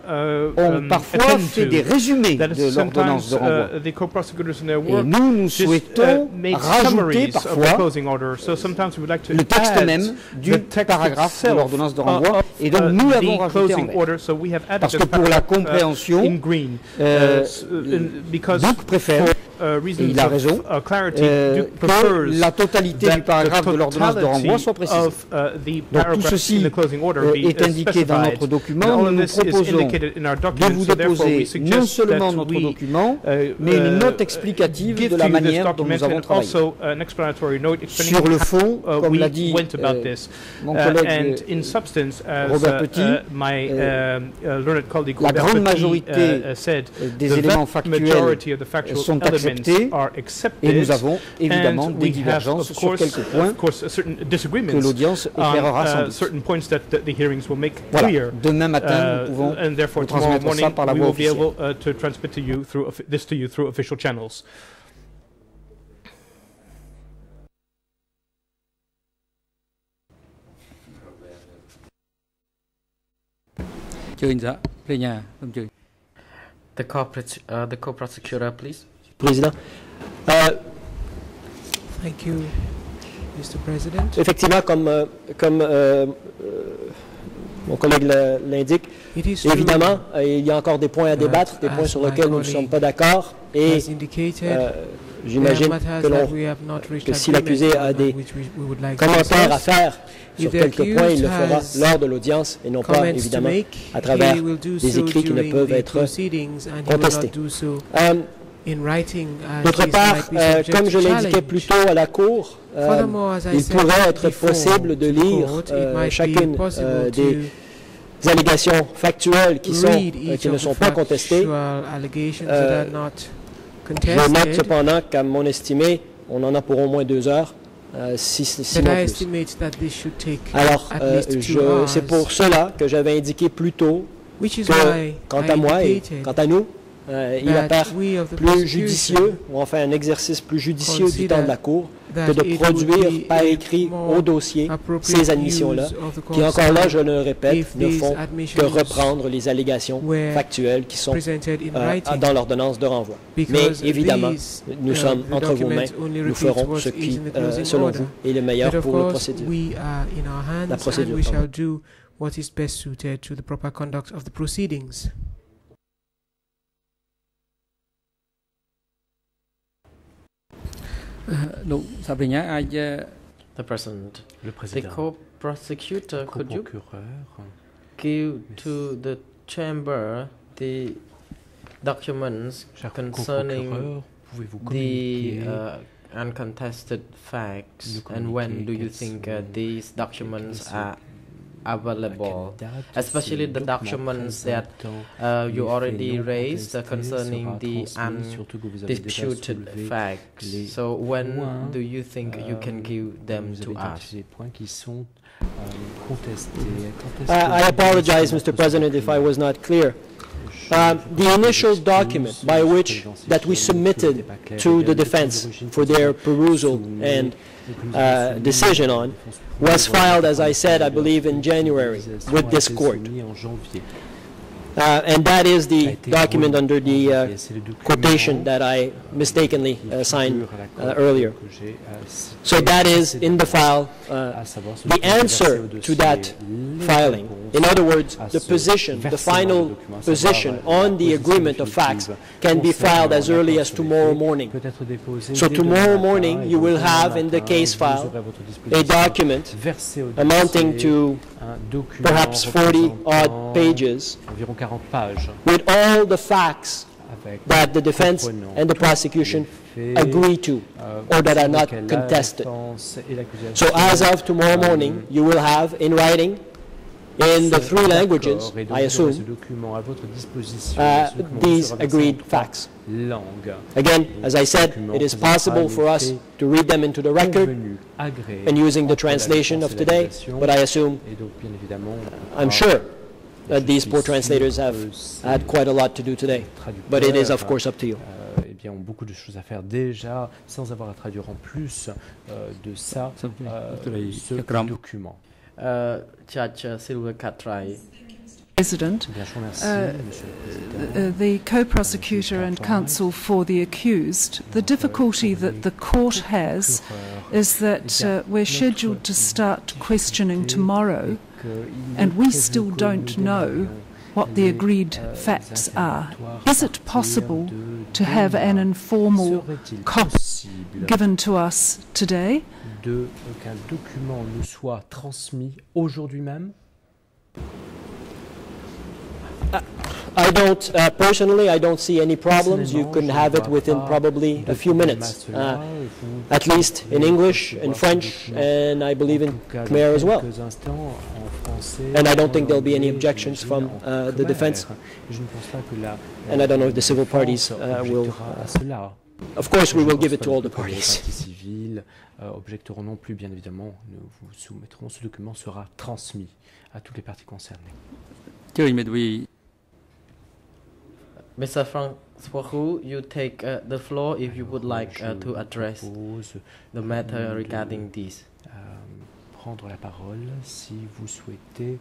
ont parfois fait des résumés de l'ordonnance de renvoi. uh, the co-prosecutors in their Et work nous, nous uh, souhaitons make rajouter summaries of the parfois closing order. So sometimes we would like to le texte même du paragraphe de l'ordonnance de renvoi. Et donc uh, nous l'avons rajouté en order, so we have added Parce que pour la uh, compréhension, in green, euh, uh, uh, in- because Duke préfère, for uh, reasons il a raison, uh, euh, que la totalité du paragraphe the de l'ordonnance de renvoi soit précisée. of, uh, the Donc tout paragraphs ceci in the closing order euh, est uh, indiqué dans notre document. Nous nous proposons indicated in our de document, vous déposer non seulement notre document, mais une note explicative de la manière dont document nous avons travaillé. also an explanatory note explaining Sur le fond, comme we l'a dit went about euh, this. mon collègue and euh, in substance, as Robert Petit, my euh, um, uh, learned colleague la grande majorité said, des éléments factuels majority of the factual sont acceptés are et accepted. nous avons évidemment des divergences of sur course, quelques points que l'audience éclairera sans uh, doute. will make Voilà. Demain matin, Uh, nous pouvons and therefore, vous tomorrow transmettre ça morning, par la we voie will be officielle. able uh, to transmit to you through offi- this to you through official channels. The co-pros- uh, the co-prosecutor, please. Président. Euh, Thank you, Mr. President. effectivement, comme, euh, comme euh, euh, mon collègue l'indique. Évidemment, il y a encore des points à débattre, des points sur lesquels nous ne sommes pas d'accord. Et euh, j'imagine que si l'accusé a des commentaires à faire sur quelques points, il le fera lors de l'audience et non pas évidemment à travers des écrits qui ne peuvent être contestés. As D'autre part, euh, comme je l'indiquais plus tôt à la Cour, euh, il pourrait être possible de lire euh, chacune des allégations factuelles qui, sont, ne sont pas contestées. Je note cependant qu'à mon estimé, on en a pour au moins deux heures, euh, si, But sinon I plus. Alors, c'est pour cela que j'avais indiqué plus tôt, que, quant à moi et quant à nous, euh, il apparaît plus judicieux, ou enfin un exercice plus judicieux du temps de la Cour, que de produire par écrit au dossier ces admissions-là, qui encore là, je le répète, ne font que reprendre les allégations factuelles qui sont euh, dans l'ordonnance de renvoi. because évidemment, these, Nous uh, sommes entre vos mains, nous ferons ce qui, euh, selon vous, est le meilleur pour le procédure. we are in our hands La procédure, pardon. what is best suited to the proper conduct of the proceedings. Donc, euh, The president. Le président. The co-prosecutor. Could you give to the chamber the documents Cher concerning the uh, uncontested facts, and when do you think uh, these documents are available? quelle date especially ces the documents that présentant uh, les you faits already non raised uh, contestés concerning sera the transmis, surtout que vous avez déjà undisputed soulevé facts. les So when points, do you think you can euh, give them vous to avez us? identifié les points qui sont euh, contestés. Quand est-ce Uh, que I vous apologize, pensez Mr. President, if I was not clear. Uh, the initial document by which that we submitted to the defense for their perusal and uh, decision on was filed, as I said, I believe in January with this court. Uh, and that is the document under the uh, quotation that I mistakenly uh, signed uh, earlier. So that is in the file, uh, the answer to that filing. In other words, the position, the final position on the agreement of facts can be filed as early as tomorrow morning. So tomorrow morning you will have in the case file a document amounting to perhaps 40 odd pages environ 40 pages with all the facts avec that the defense comprenant and the tous prosecution les faits, agree to. euh, or that are sur not lesquels la contested. défense et l'accusation So as of tomorrow morning, you will have in writing, in the sont three languages, d'accord, et donc I vous aurez ce assume, document à votre disposition, uh, ce document these sera versé en agreed trois facts. langues. Again, as I said, it is possible for us to read them into the record Convenus, agréés and using the entre la translation défense of et today, l'accusation. but I assume, Et donc, bien évidemment, on I'm pourra- sure je that these poor translators have had quite a lot to do today. But it is of course up to you. euh, eh bien, ont beaucoup de choses à faire déjà, sans avoir à traduire en plus euh, de ça euh, ce document. Uh, Judge uh, Silver Catray. President, Bien, je vous remercie, Uh, Monsieur le Président. uh, the co-prosecutor and counsel for the accused, the difficulty that the court has is that uh, we're scheduled to start questioning tomorrow, and we still don't know what the agreed facts are. Is it possible to have an informal Serait-il cop given to us today? de qu'un document nous soit transmis aujourd'hui même ah. I don't, uh, personally, I don't see any problems. You can have it within uh, probably a few minutes, uh, at least in English, in French, and I believe in Khmer as well. And I don't think euh, there'll be any objections from uh, the defense. And I don't know if the civil parties uh, will. Uh, of course, we will give it to all the parties. Euh, objecteront non plus, bien évidemment. Nous vous soumettrons. Ce document sera transmis à toutes les parties concernées. Thierry Mr. Frank Swaku, you take uh, the floor if you would like uh, Je to address the matter regarding this. euh, prendre la parole si vous souhaitez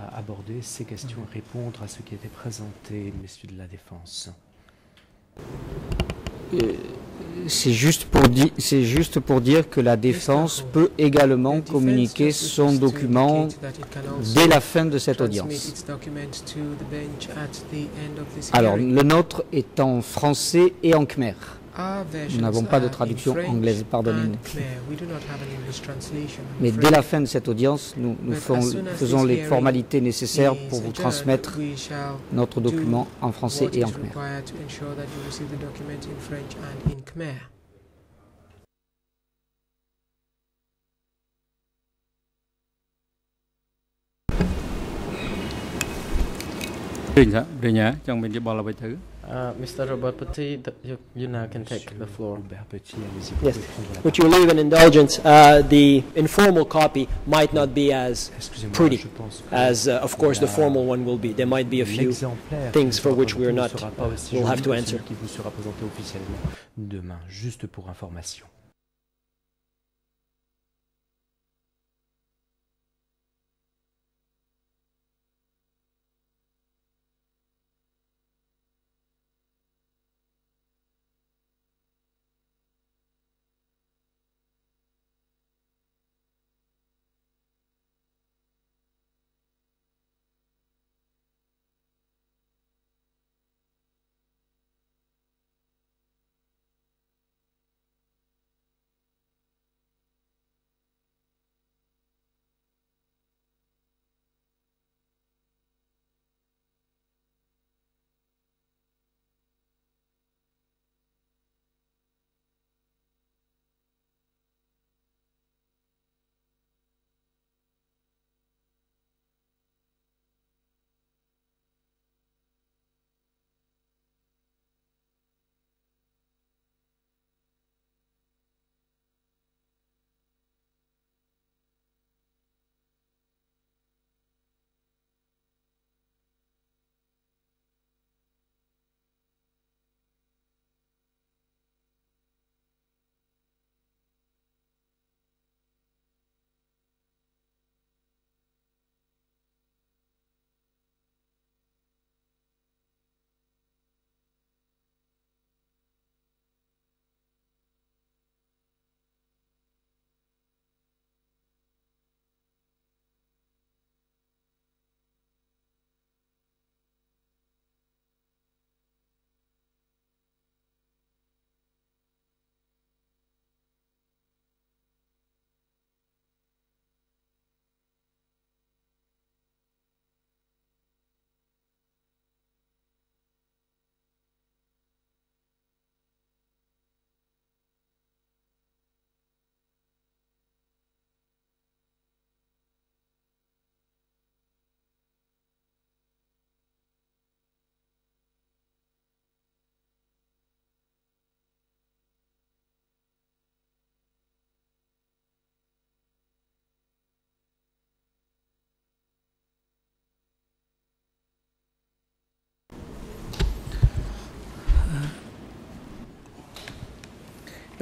euh, aborder ces questions et répondre à ce qui a été présenté, messieurs de la Défense. C'est juste, pour dire que la défense peut également communiquer son document dès la fin de cette audience. Alors, le nôtre est en français et en khmer. Our versions n'avons pas de traduction anglaise, pardonnez-nous. Mais dès la fin de cette audience, nous, nous faisons les formalités nécessaires is pour vous transmettre notre do document en français et en khmer. required to ensure that you receive the document in French and Uh, Mr. Robapati, you, you, now can take the floor. Yes, would you leave an indulgence, uh, the informal copy might not be as pretty as, uh, of course, the formal one will be. There might be a few things for which we are not, we'll have to answer. Demain, juste pour information.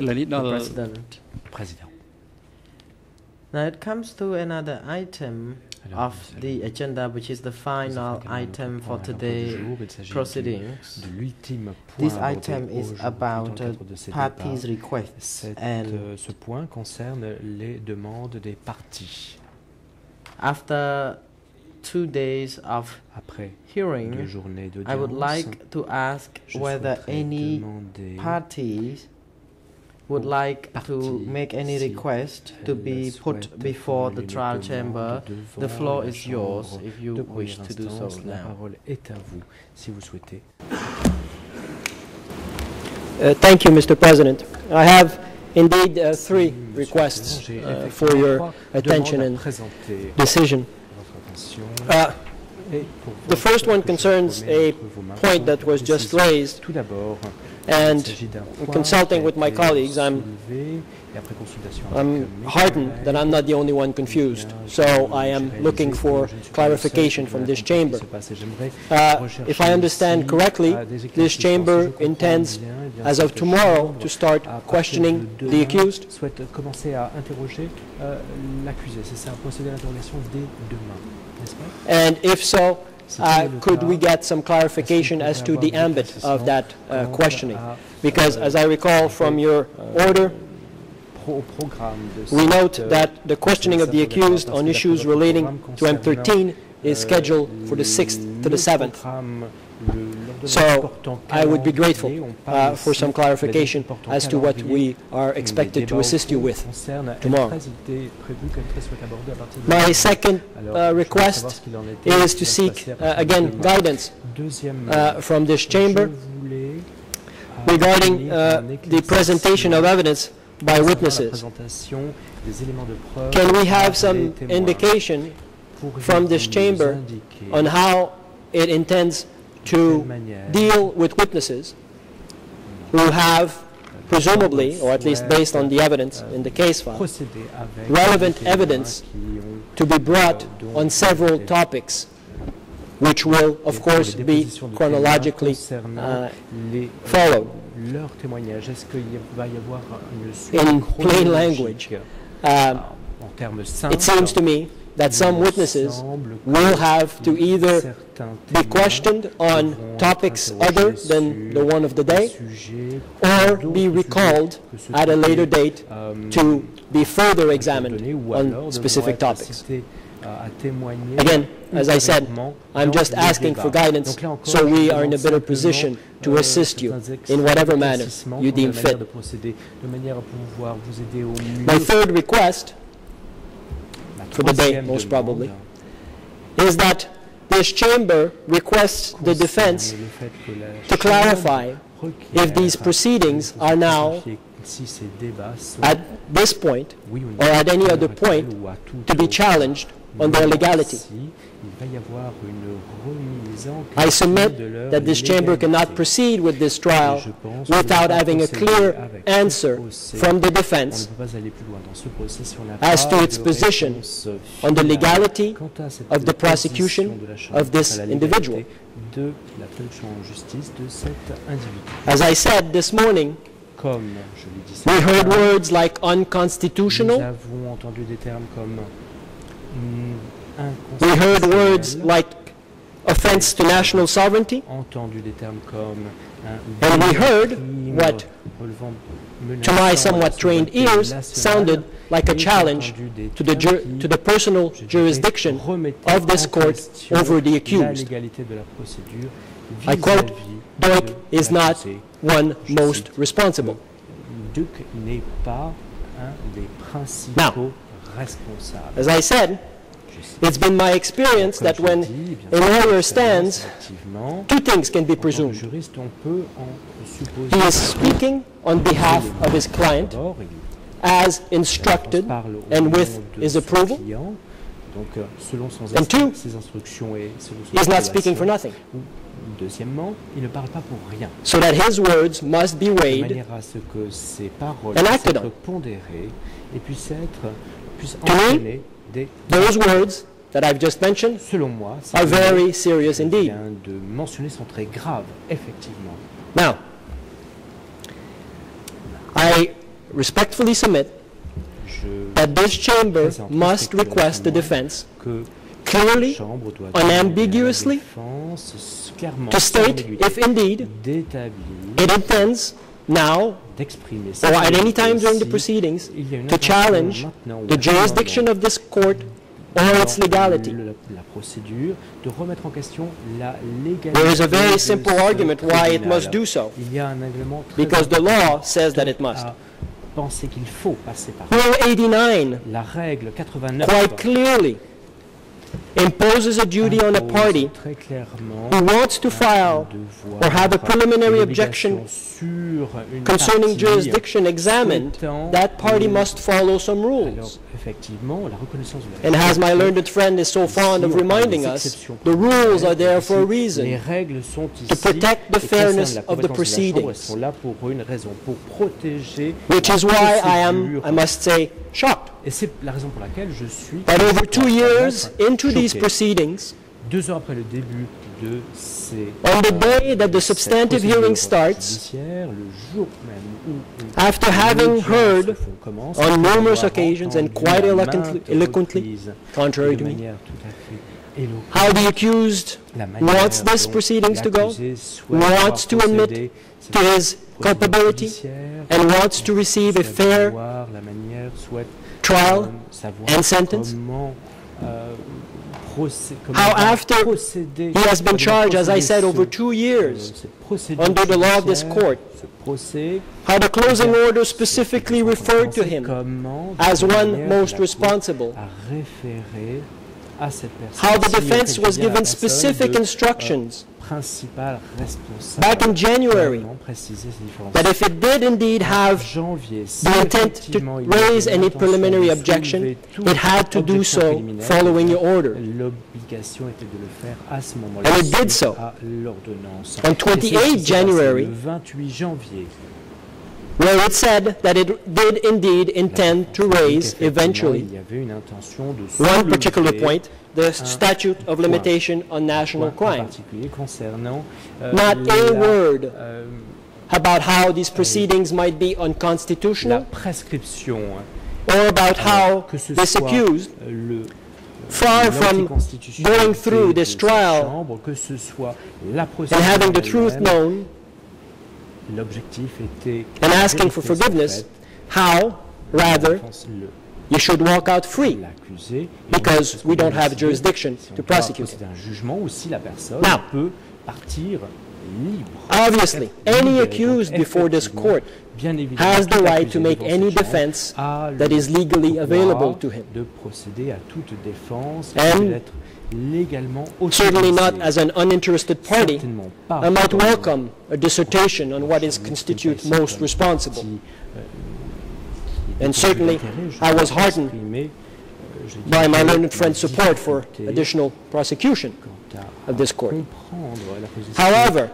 Là, The dans le- President. Président. Now it comes to another item Alors, of nous the allons- agenda, which is the nous avons final également notre item point for à l'ordre du today's jour. Il s'agit du- proceedings. de l'ultime point This abordé item is aujourd'hui dans about le uh, cadre de ces parties' débats. requests Cet, and euh, ce point concerne les demandes des partis. after two days of Après hearing, deux journées I would d'audience, like to ask je whether souhaiterais any demander parties would aux like to parties make any si request to elles be put souhaitent before the formuler une trial demande chamber. devant The floor la is yours chambre if you de wish première to do so instance. La now. parole est à vous si vous souhaitez. Uh, Thank you, Mr. President. I have indeed uh, three Monsieur le requests Président, j'ai uh, effectivement for your trois attention demandes à and présenter decision. À votre attention. Uh, Et pour the voir first one que je concerns remets a entre vos mains point sans that was just précision. raised, Tout d'abord, and il s'agit d'un in point consulting qui a with my été colleagues, I'm- soulevé, et après consultation avec I'm mes heartened collègues, that I'm not the only one confused, so I am looking for clarification from this chamber. Uh, if I understand correctly, this chamber intends, as of tomorrow, to start questioning the accused. souhaite commencer à interroger euh, l'accusé. C'est ça, procéder à l'interrogation dès demain, n'est-ce pas And if so, uh, could we get some clarification as to the ambit of that uh, uh questioning? Because as I recall from your order, we note that the questioning of the accused on issues relating to M13 is scheduled for the 6th to the 7th. So I would be grateful uh, for some clarification as to what we are expected to assist you with tomorrow. My second uh, request is to seek, uh, again, guidance uh, from this chamber regarding uh, the presentation of evidence by witnesses. Can we have some indication from this chamber on how it intends to deal with witnesses who have presumably, or at least based on the evidence in the case file, relevant evidence to be brought on several topics, which will, of course, be chronologically uh, followed. In plain language, uh, it seems to me that some witnesses will have to either be questioned on topics other than the one of the day, or be recalled at a later date to be further examined on specific topics. Again, as I said, I'm just asking for guidance so we are in a better position to assist you in whatever manner you deem fit. My third request, for the day most probably, is that this chamber requests the defense to clarify if these proceedings are now at this point or at any other point to be challenged on their legality. I submit that this chamber cannot proceed with this trial without having a clear answer from the defense as to its position on the legality of the prosecution of this individual. As I said this morning, we heard words like unconstitutional, we heard words like offense to national sovereignty, and we heard what, to my somewhat trained ears, sounded like a challenge to the, to the personal jurisdiction of this court over the accused. I quote, Duc is not one most responsible. Now, as I said, it's been my experience that when a lawyer stands, two things can be presumed. He is speaking on behalf of his client as instructed and with his approval. And two, he is not speaking for nothing. So that his words must be weighed and acted on. To me, those words that I've just mentioned are very serious indeed. Now, I respectfully submit that this chamber must request the defense clearly, unambiguously, to state if indeed it intends now or at any time during the proceedings to challenge the jurisdiction of this court or its legality. There is a very simple argument why it must do so, because the law says that it must. Rule 89 quite clearly imposes a duty on a party who wants to file or have a preliminary objection concerning jurisdiction examined, that party must follow some rules. And as my learned friend is so fond of reminding us, the rules are there for a reason, to protect the fairness of the proceedings. Which is why I am, I must say, shocked. That over two years into these proceedings, on the day that the substantive hearing starts, after having heard on numerous occasions and quite eloquently, eloquently contrary to me, how the accused wants this proceedings to go, wants to admit to his culpability, and wants to receive a fair trial and sentence. How after he has been charged, as I said, over two years under the law of this court, how the closing order specifically referred to him as one most responsible, how the defense was given specific instructions back in January that if it did indeed have the intent to raise any preliminary objection, it had to do so following your order. And it did so. On 28 January, where it said that it did indeed intend to raise eventually one particular point, the statute of limitation on national crime. Not a word about how these proceedings might be unconstitutional or about how this accused far from going through this trial and having the truth known and asking for forgiveness, how, rather, you should walk out free because we don't have jurisdiction to prosecute. Now, obviously, any accused before this court has the right to make any defense that is legally available to him. And certainly not as an uninterested party, I might welcome a dissertation on what is constitute most responsible. And certainly, I was heartened by my learned friend's support for additional prosecution of this court. However,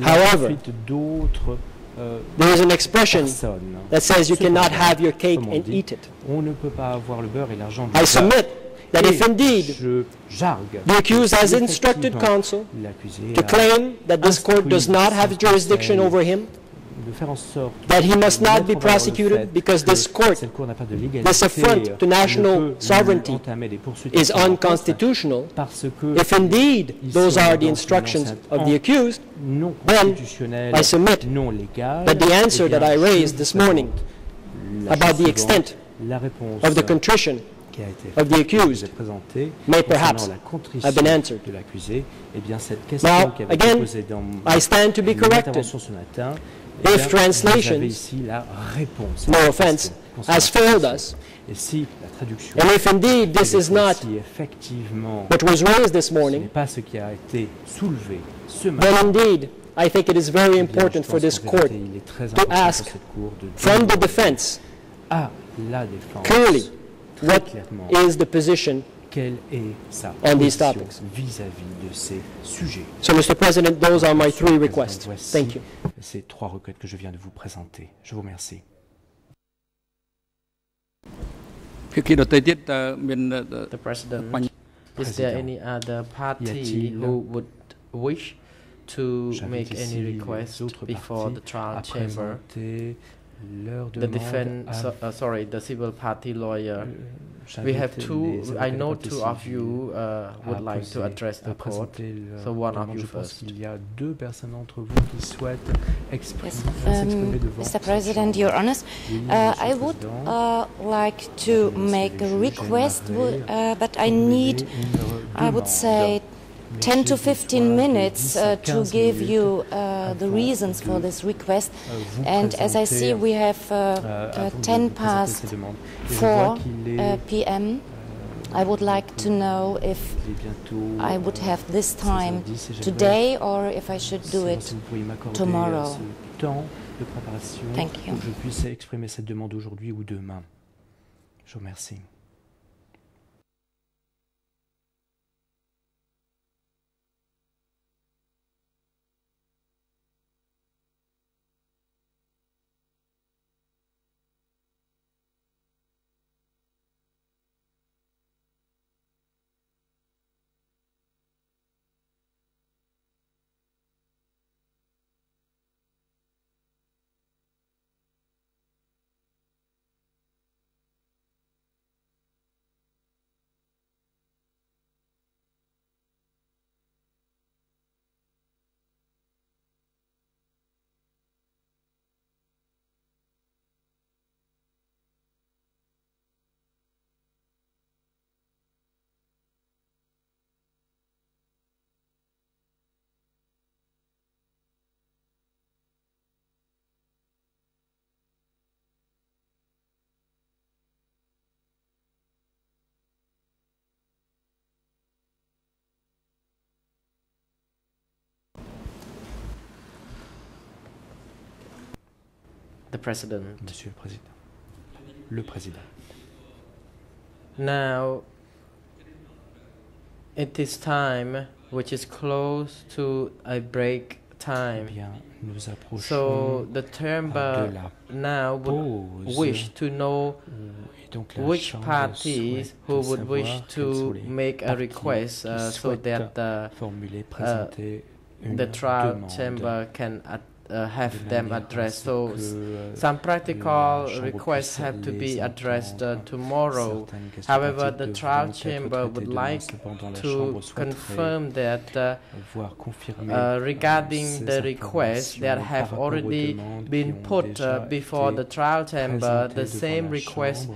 however, there is an expression that says you cannot have your cake and eat it. I submit that if indeed the accused has instructed counsel to claim that this court does not have jurisdiction over him, that he must not be prosecuted because this court, this affront to national sovereignty, is unconstitutional, if indeed those are the instructions of the accused, then I submit that the answer that I raised this morning about the extent of the contrition of the accused. may perhaps have been answered. Now, again, I stand to be corrected. if translations, no offense, has failed us, and if indeed this is not what was raised this morning, then indeed I think it is very important for this court to ask from the defense clearly what is the position quelle est sa on these topics? vis -vis de ces sujets? So, Mr. President, those are my three requests. Thank you. Ces trois requêtes que je viens de vous présenter. Je vous remercie. The President, is there any other party who would wish to make any requests before the trial chamber? The defense, uh, sorry, the civil party lawyer. We have two. I know two of you uh, would like to address the court. So one of you first. Il y a deux personnes d'entre vous qui souhaitent exprimer, yes. um, Mr. President, Your Honor, uh, I would uh, like to make a request, uh, but I need, I would say, 10 to 15 minutes uh, to give you uh, the reasons for this request. And as I see, we have uh, 10 past 4 p.m. I would like to know if I would have this time today or if I should do it tomorrow. Thank you. je puisse exprimer cette demande aujourd'hui ou demain. Je vous remercie. The President. Monsieur le Président. Le Président. Now, it is time which is close to a break time. Eh bien, nous so the chamber now would wish to know which parties who would wish to make a request uh, so that the, uh, the trial chamber can uh, have them addressed. So uh, some practical requests have to be addressed uh, tomorrow. However, the trial chamber would like to confirm that uh, uh, regarding the requests that have already been put uh, before the trial chamber, the same request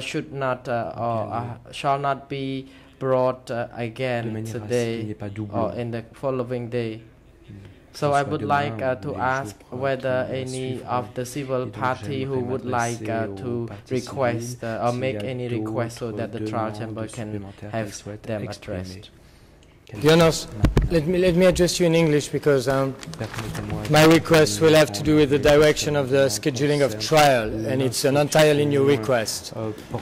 should not or shall not be brought again today or in the following day. So I would like uh, to ask whether any of the civil party who would like uh, to request uh, or make any request so that the trial chamber can have them addressed. Jonas, let me, let me address you in English because um, my request will have to do with the direction of the scheduling of trial, and it's an entirely new request.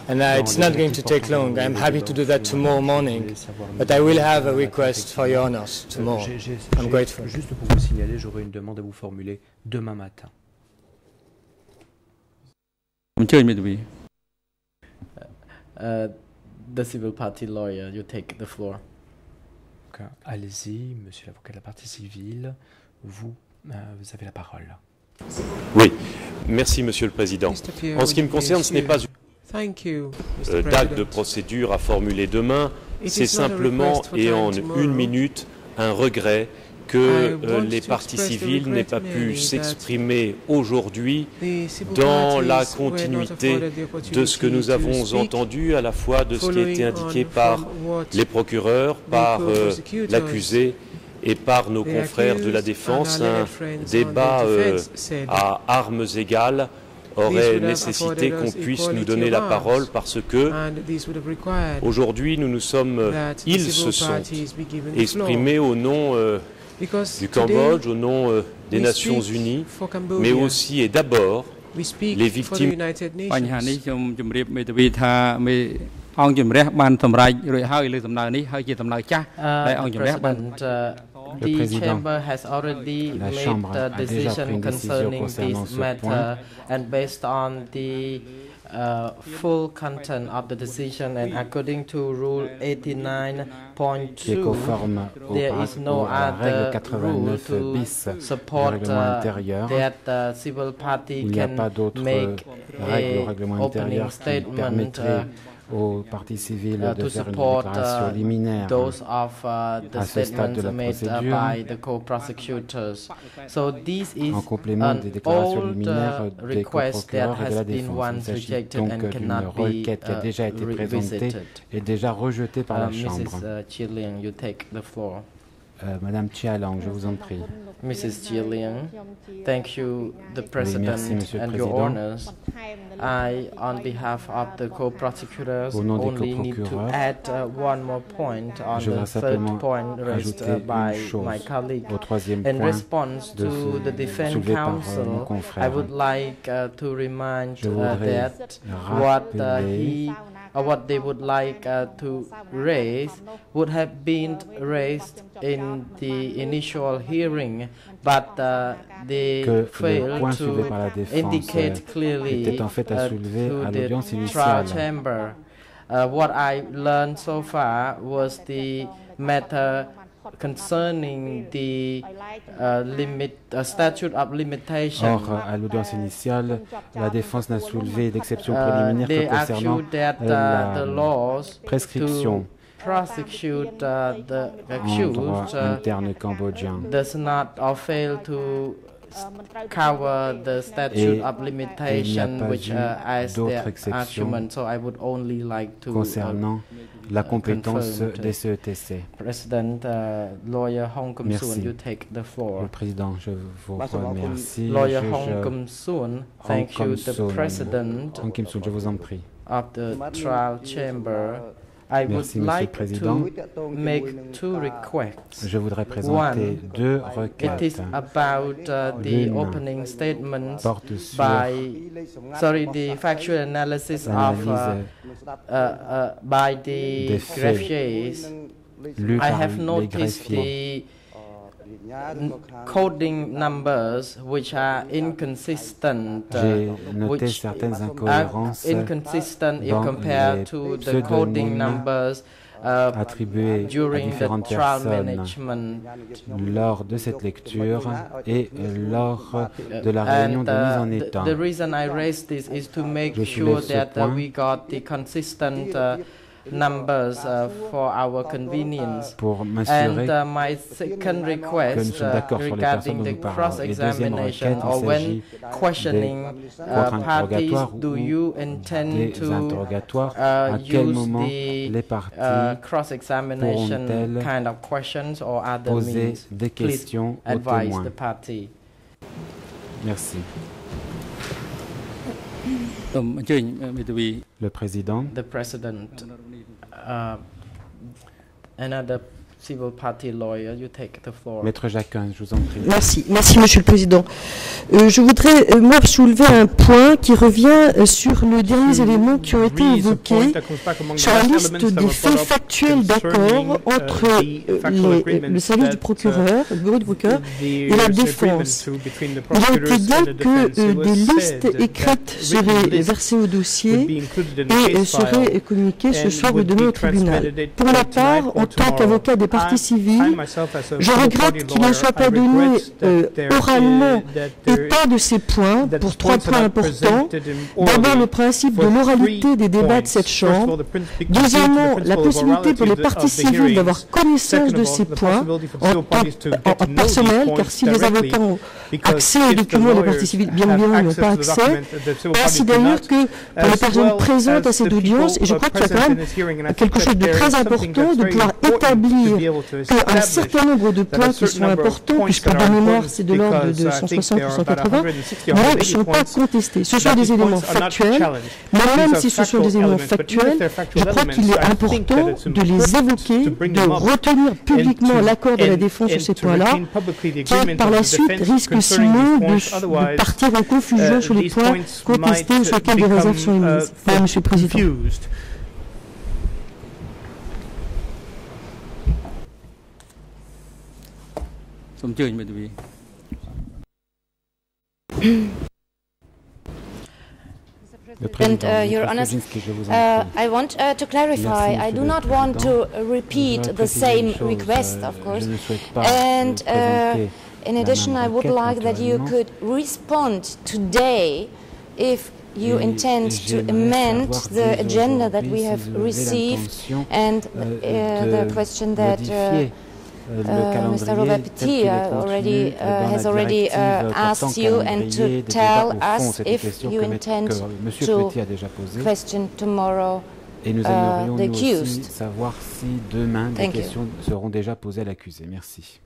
And uh, it's not going to take long. I'm happy to do that tomorrow morning, but I will have a request for your honors tomorrow. I'm grateful. Juste pour vous signaler, j'aurai une demande à vous formuler demain matin. Uh, the civil party lawyer, you take the floor. Allez-y, monsieur l'avocat de la partie civile, vous, euh, vous avez la parole. Oui, merci monsieur le Président. En ce qui me concerne, ce n'est pas une euh, date de procédure à formuler demain, c'est simplement et en une minute un regret que euh, les partis civils n'aient pas pu s'exprimer aujourd'hui dans la continuité de ce que nous avons entendu, à la fois de ce qui a été indiqué par les procureurs, par euh, l'accusé et par nos confrères de la défense. Un débat euh, à armes égales aurait nécessité qu'on puisse nous donner la parole parce que aujourd'hui nous nous sommes, ils se sont exprimés au nom du Cambodge au nom euh, des Nations Unies, mais aussi et d'abord les victimes. អង្គជំរះបានសម្រេចរួចហើយលើដំណើរនេះហើយជាដំណើរចាស់ដែលអង្គជំរះបាន The chamber has already made the decision concerning this matter and based on the uh, full content of the decision and according to rule 89.2 there is no other rule to support uh, that the civil party can make a opening statement uh, aux parties civiles uh, de faire une déclaration uh, liminaire those of, uh, the à ce stade de la procédure by the co-prosecutors. So this is en complément des déclarations liminaires des co-procureurs et de la défense. Il s'agit donc d'une requête qui a déjà été présentée et déjà rejetée par la Chambre. Mrs. you take the floor. Euh, Madame Chialang, je vous en prie. Mrs. Jillian, thank you, the President oui, merci, and your honors. I, on behalf of the co-prosecutors, only need to add uh, one more point on the third point raised uh, by my colleague. In response to the defense euh, counsel, I would like uh, to remind uh, that what uh, he or what they would like uh, to raise would have been raised in the initial hearing, but uh, they failed to indicate euh, clearly uh, to the trial chamber. Uh, what I learned so far was the matter concerning the uh, limit, uh, statute of limitation. Or, à l'audience initiale, la défense n'a soulevé d'exception préliminaire que concernant that, uh, the laws prescription prosecute uh, the accused uh, interne cambodgien does not or fail to cover the statute of limitation which uh, as the argument so I would only like to concernant la compétence des CETC. President, uh, lawyer Hong Kum Soon, you take the floor. Le président, je vous remercie. Lawyer Hong Kum Soon, thank you, the president. Hong Kim Soon, je vous en prie. Of the trial chamber I would like to make two requests. Je voudrais présenter One, deux requêtes. It is about uh, the opening statements by, sorry, the factual analysis of uh, uh, uh, by the greffiers. I have noticed the coding numbers which are inconsistent, uh, which are inconsistent if compared to the coding numbers uh, attribués à différentes personnes. lors de cette lecture et lors de la réunion de mise en état. Raise uh, uh, numbers uh, for our convenience. Pour m'assurer and uh, my second request uh, regarding the cross-examination or when questioning uh, parties, do you intend to uh, use the uh, cross-examination kind of questions or other means? Please advise the party. Merci. Le président. The president. Uh, another civil party lawyer, you take the floor. Maître Jacquin, je vous en prie. Merci, merci Monsieur le Président. Euh, je voudrais, euh, moi, soulever un point qui revient euh, sur les derniers éléments qui ont été évoqués sur la liste des faits factuels d'accord entre les, le service du procureur, le bureau du procureur et la défense. Il a été dit que euh, des listes écrites seraient versées au dossier et seraient communiquées ce soir ou demain au tribunal. Pour ma part, en tant qu'avocat des parties civiles, je regrette qu'il ne soit pas donné euh, oralement état de ces points pour trois points importants. D'abord, le principe de l'oralité des débats de cette Chambre. Deuxièmement, la possibilité pour les parties civiles d'avoir connaissance de ces points en temps personnel, car si les avocats ont accès aux documents, les parties civiles, bien évidemment, n'ont pas accès. Ainsi d'ailleurs que pour les personnes présentes à cette audience, et je crois qu'il y a quand même quelque chose de très important de pouvoir établir qu'un certain nombre de points qui sont importants, puisque de mémoire c'est de l'ordre de 160 ou 180, ne sont pas contestés. Ce sont des éléments factuels, mais même si ce sont des éléments factuels, je crois qu'il est important de les évoquer, de retenir publiquement l'accord de la défense sur ces points-là, qui par la suite risque sinon de, de partir en confusion sur les points contestés ou sur lesquels des réserves sont émises. Voilà, Monsieur le Président. And uh, Your Honor, uh, I want uh, to clarify, I do not want to repeat the same request, of course, and uh, in addition, I would like that you could respond today if you intend to amend the agenda that we have received and uh, the question that uh, uh, Mr. Robert Petit already has already asked you and to tell us if you intend to question tomorrow Et nous aimerions nous aussi savoir si demain des questions seront déjà posées à l'accusé. Merci.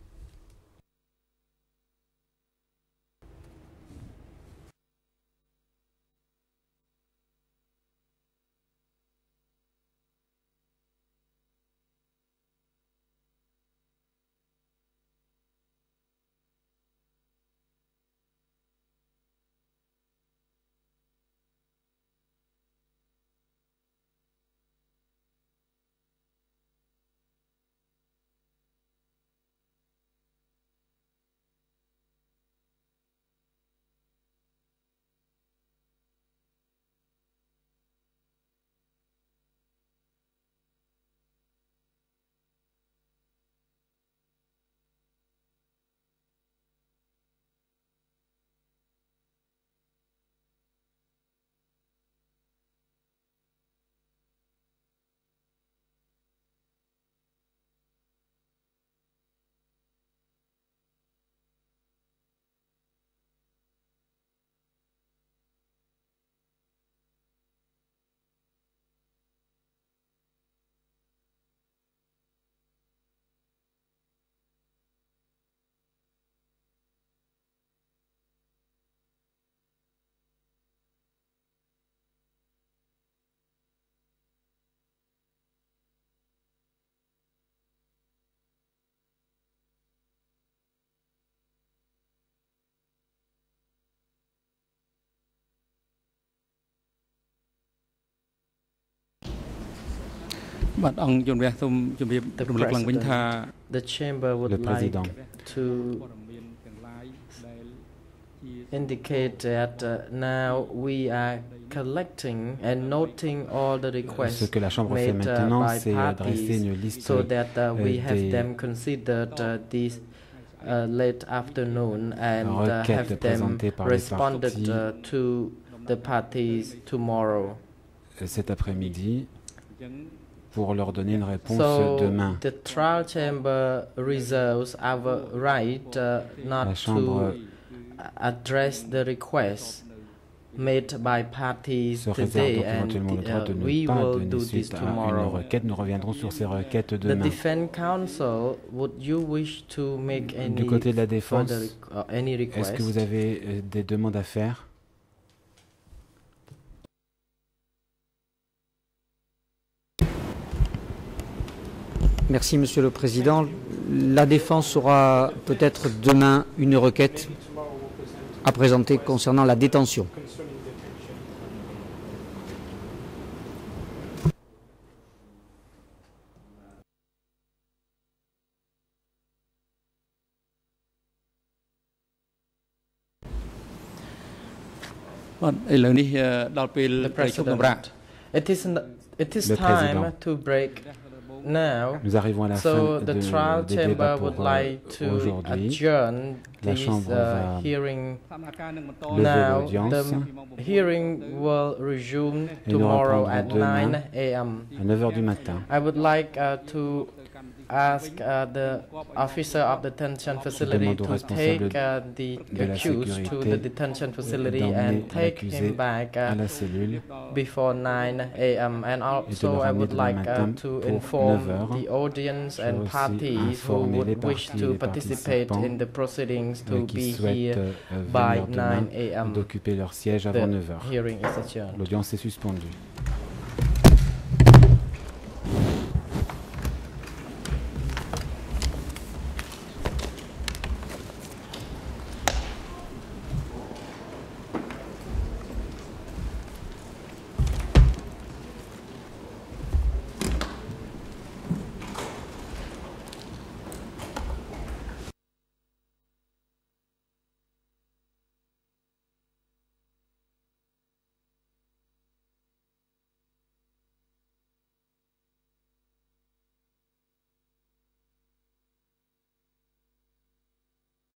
The chamber would like to indicate that uh, now we are collecting and noting all the requests Ce que la Chambre fait made uh, maintenant, by c'est dresser une parties liste so that uh, we have des them considered uh, this uh, late afternoon and uh, requêtes have them présentées par les responded parties. uh, to the parties tomorrow. cet après-midi pour leur donner une réponse So demain. the trial chamber reserves our right uh, La not Chambre to address the requests made by parties today and uh, we will do this tomorrow. requête. Nous reviendrons sur ces requêtes The demain. defense counsel, would you wish to make any Du côté de la défense, uh, est-ce request? que vous avez euh, des demandes à faire? Merci, Monsieur le Président. La défense aura peut-être demain une requête à présenter concernant la détention. The President. It is, n- it is Le time Président. to break now. Nous arrivons à la so fin the de- trial des would pour, like euh, to aujourd'hui. La this Chambre uh, va hearing lever now. l'audience. The hearing will resume Et nous tomorrow reprendrons demain 9 a.m. à 9h du matin. I would like uh, to ask uh, the officer of the detention facility demande au to responsable take uh, the de la accused to the sécurité detention facility d'emmener and take l'accusé him back à uh, la cellule before 9 a.m. And also, le I ramener would demain like uh, matin to pour inform 9 heures. the audience Je veux and aussi parties who informer les would wish parties et to les participate participants, in the proceedings euh, to qui be souhaitent, here euh, by venir demain 9 a.m. d'occuper leur siège The avant 9 heures. hearing is adjourned. L'audience est suspendue.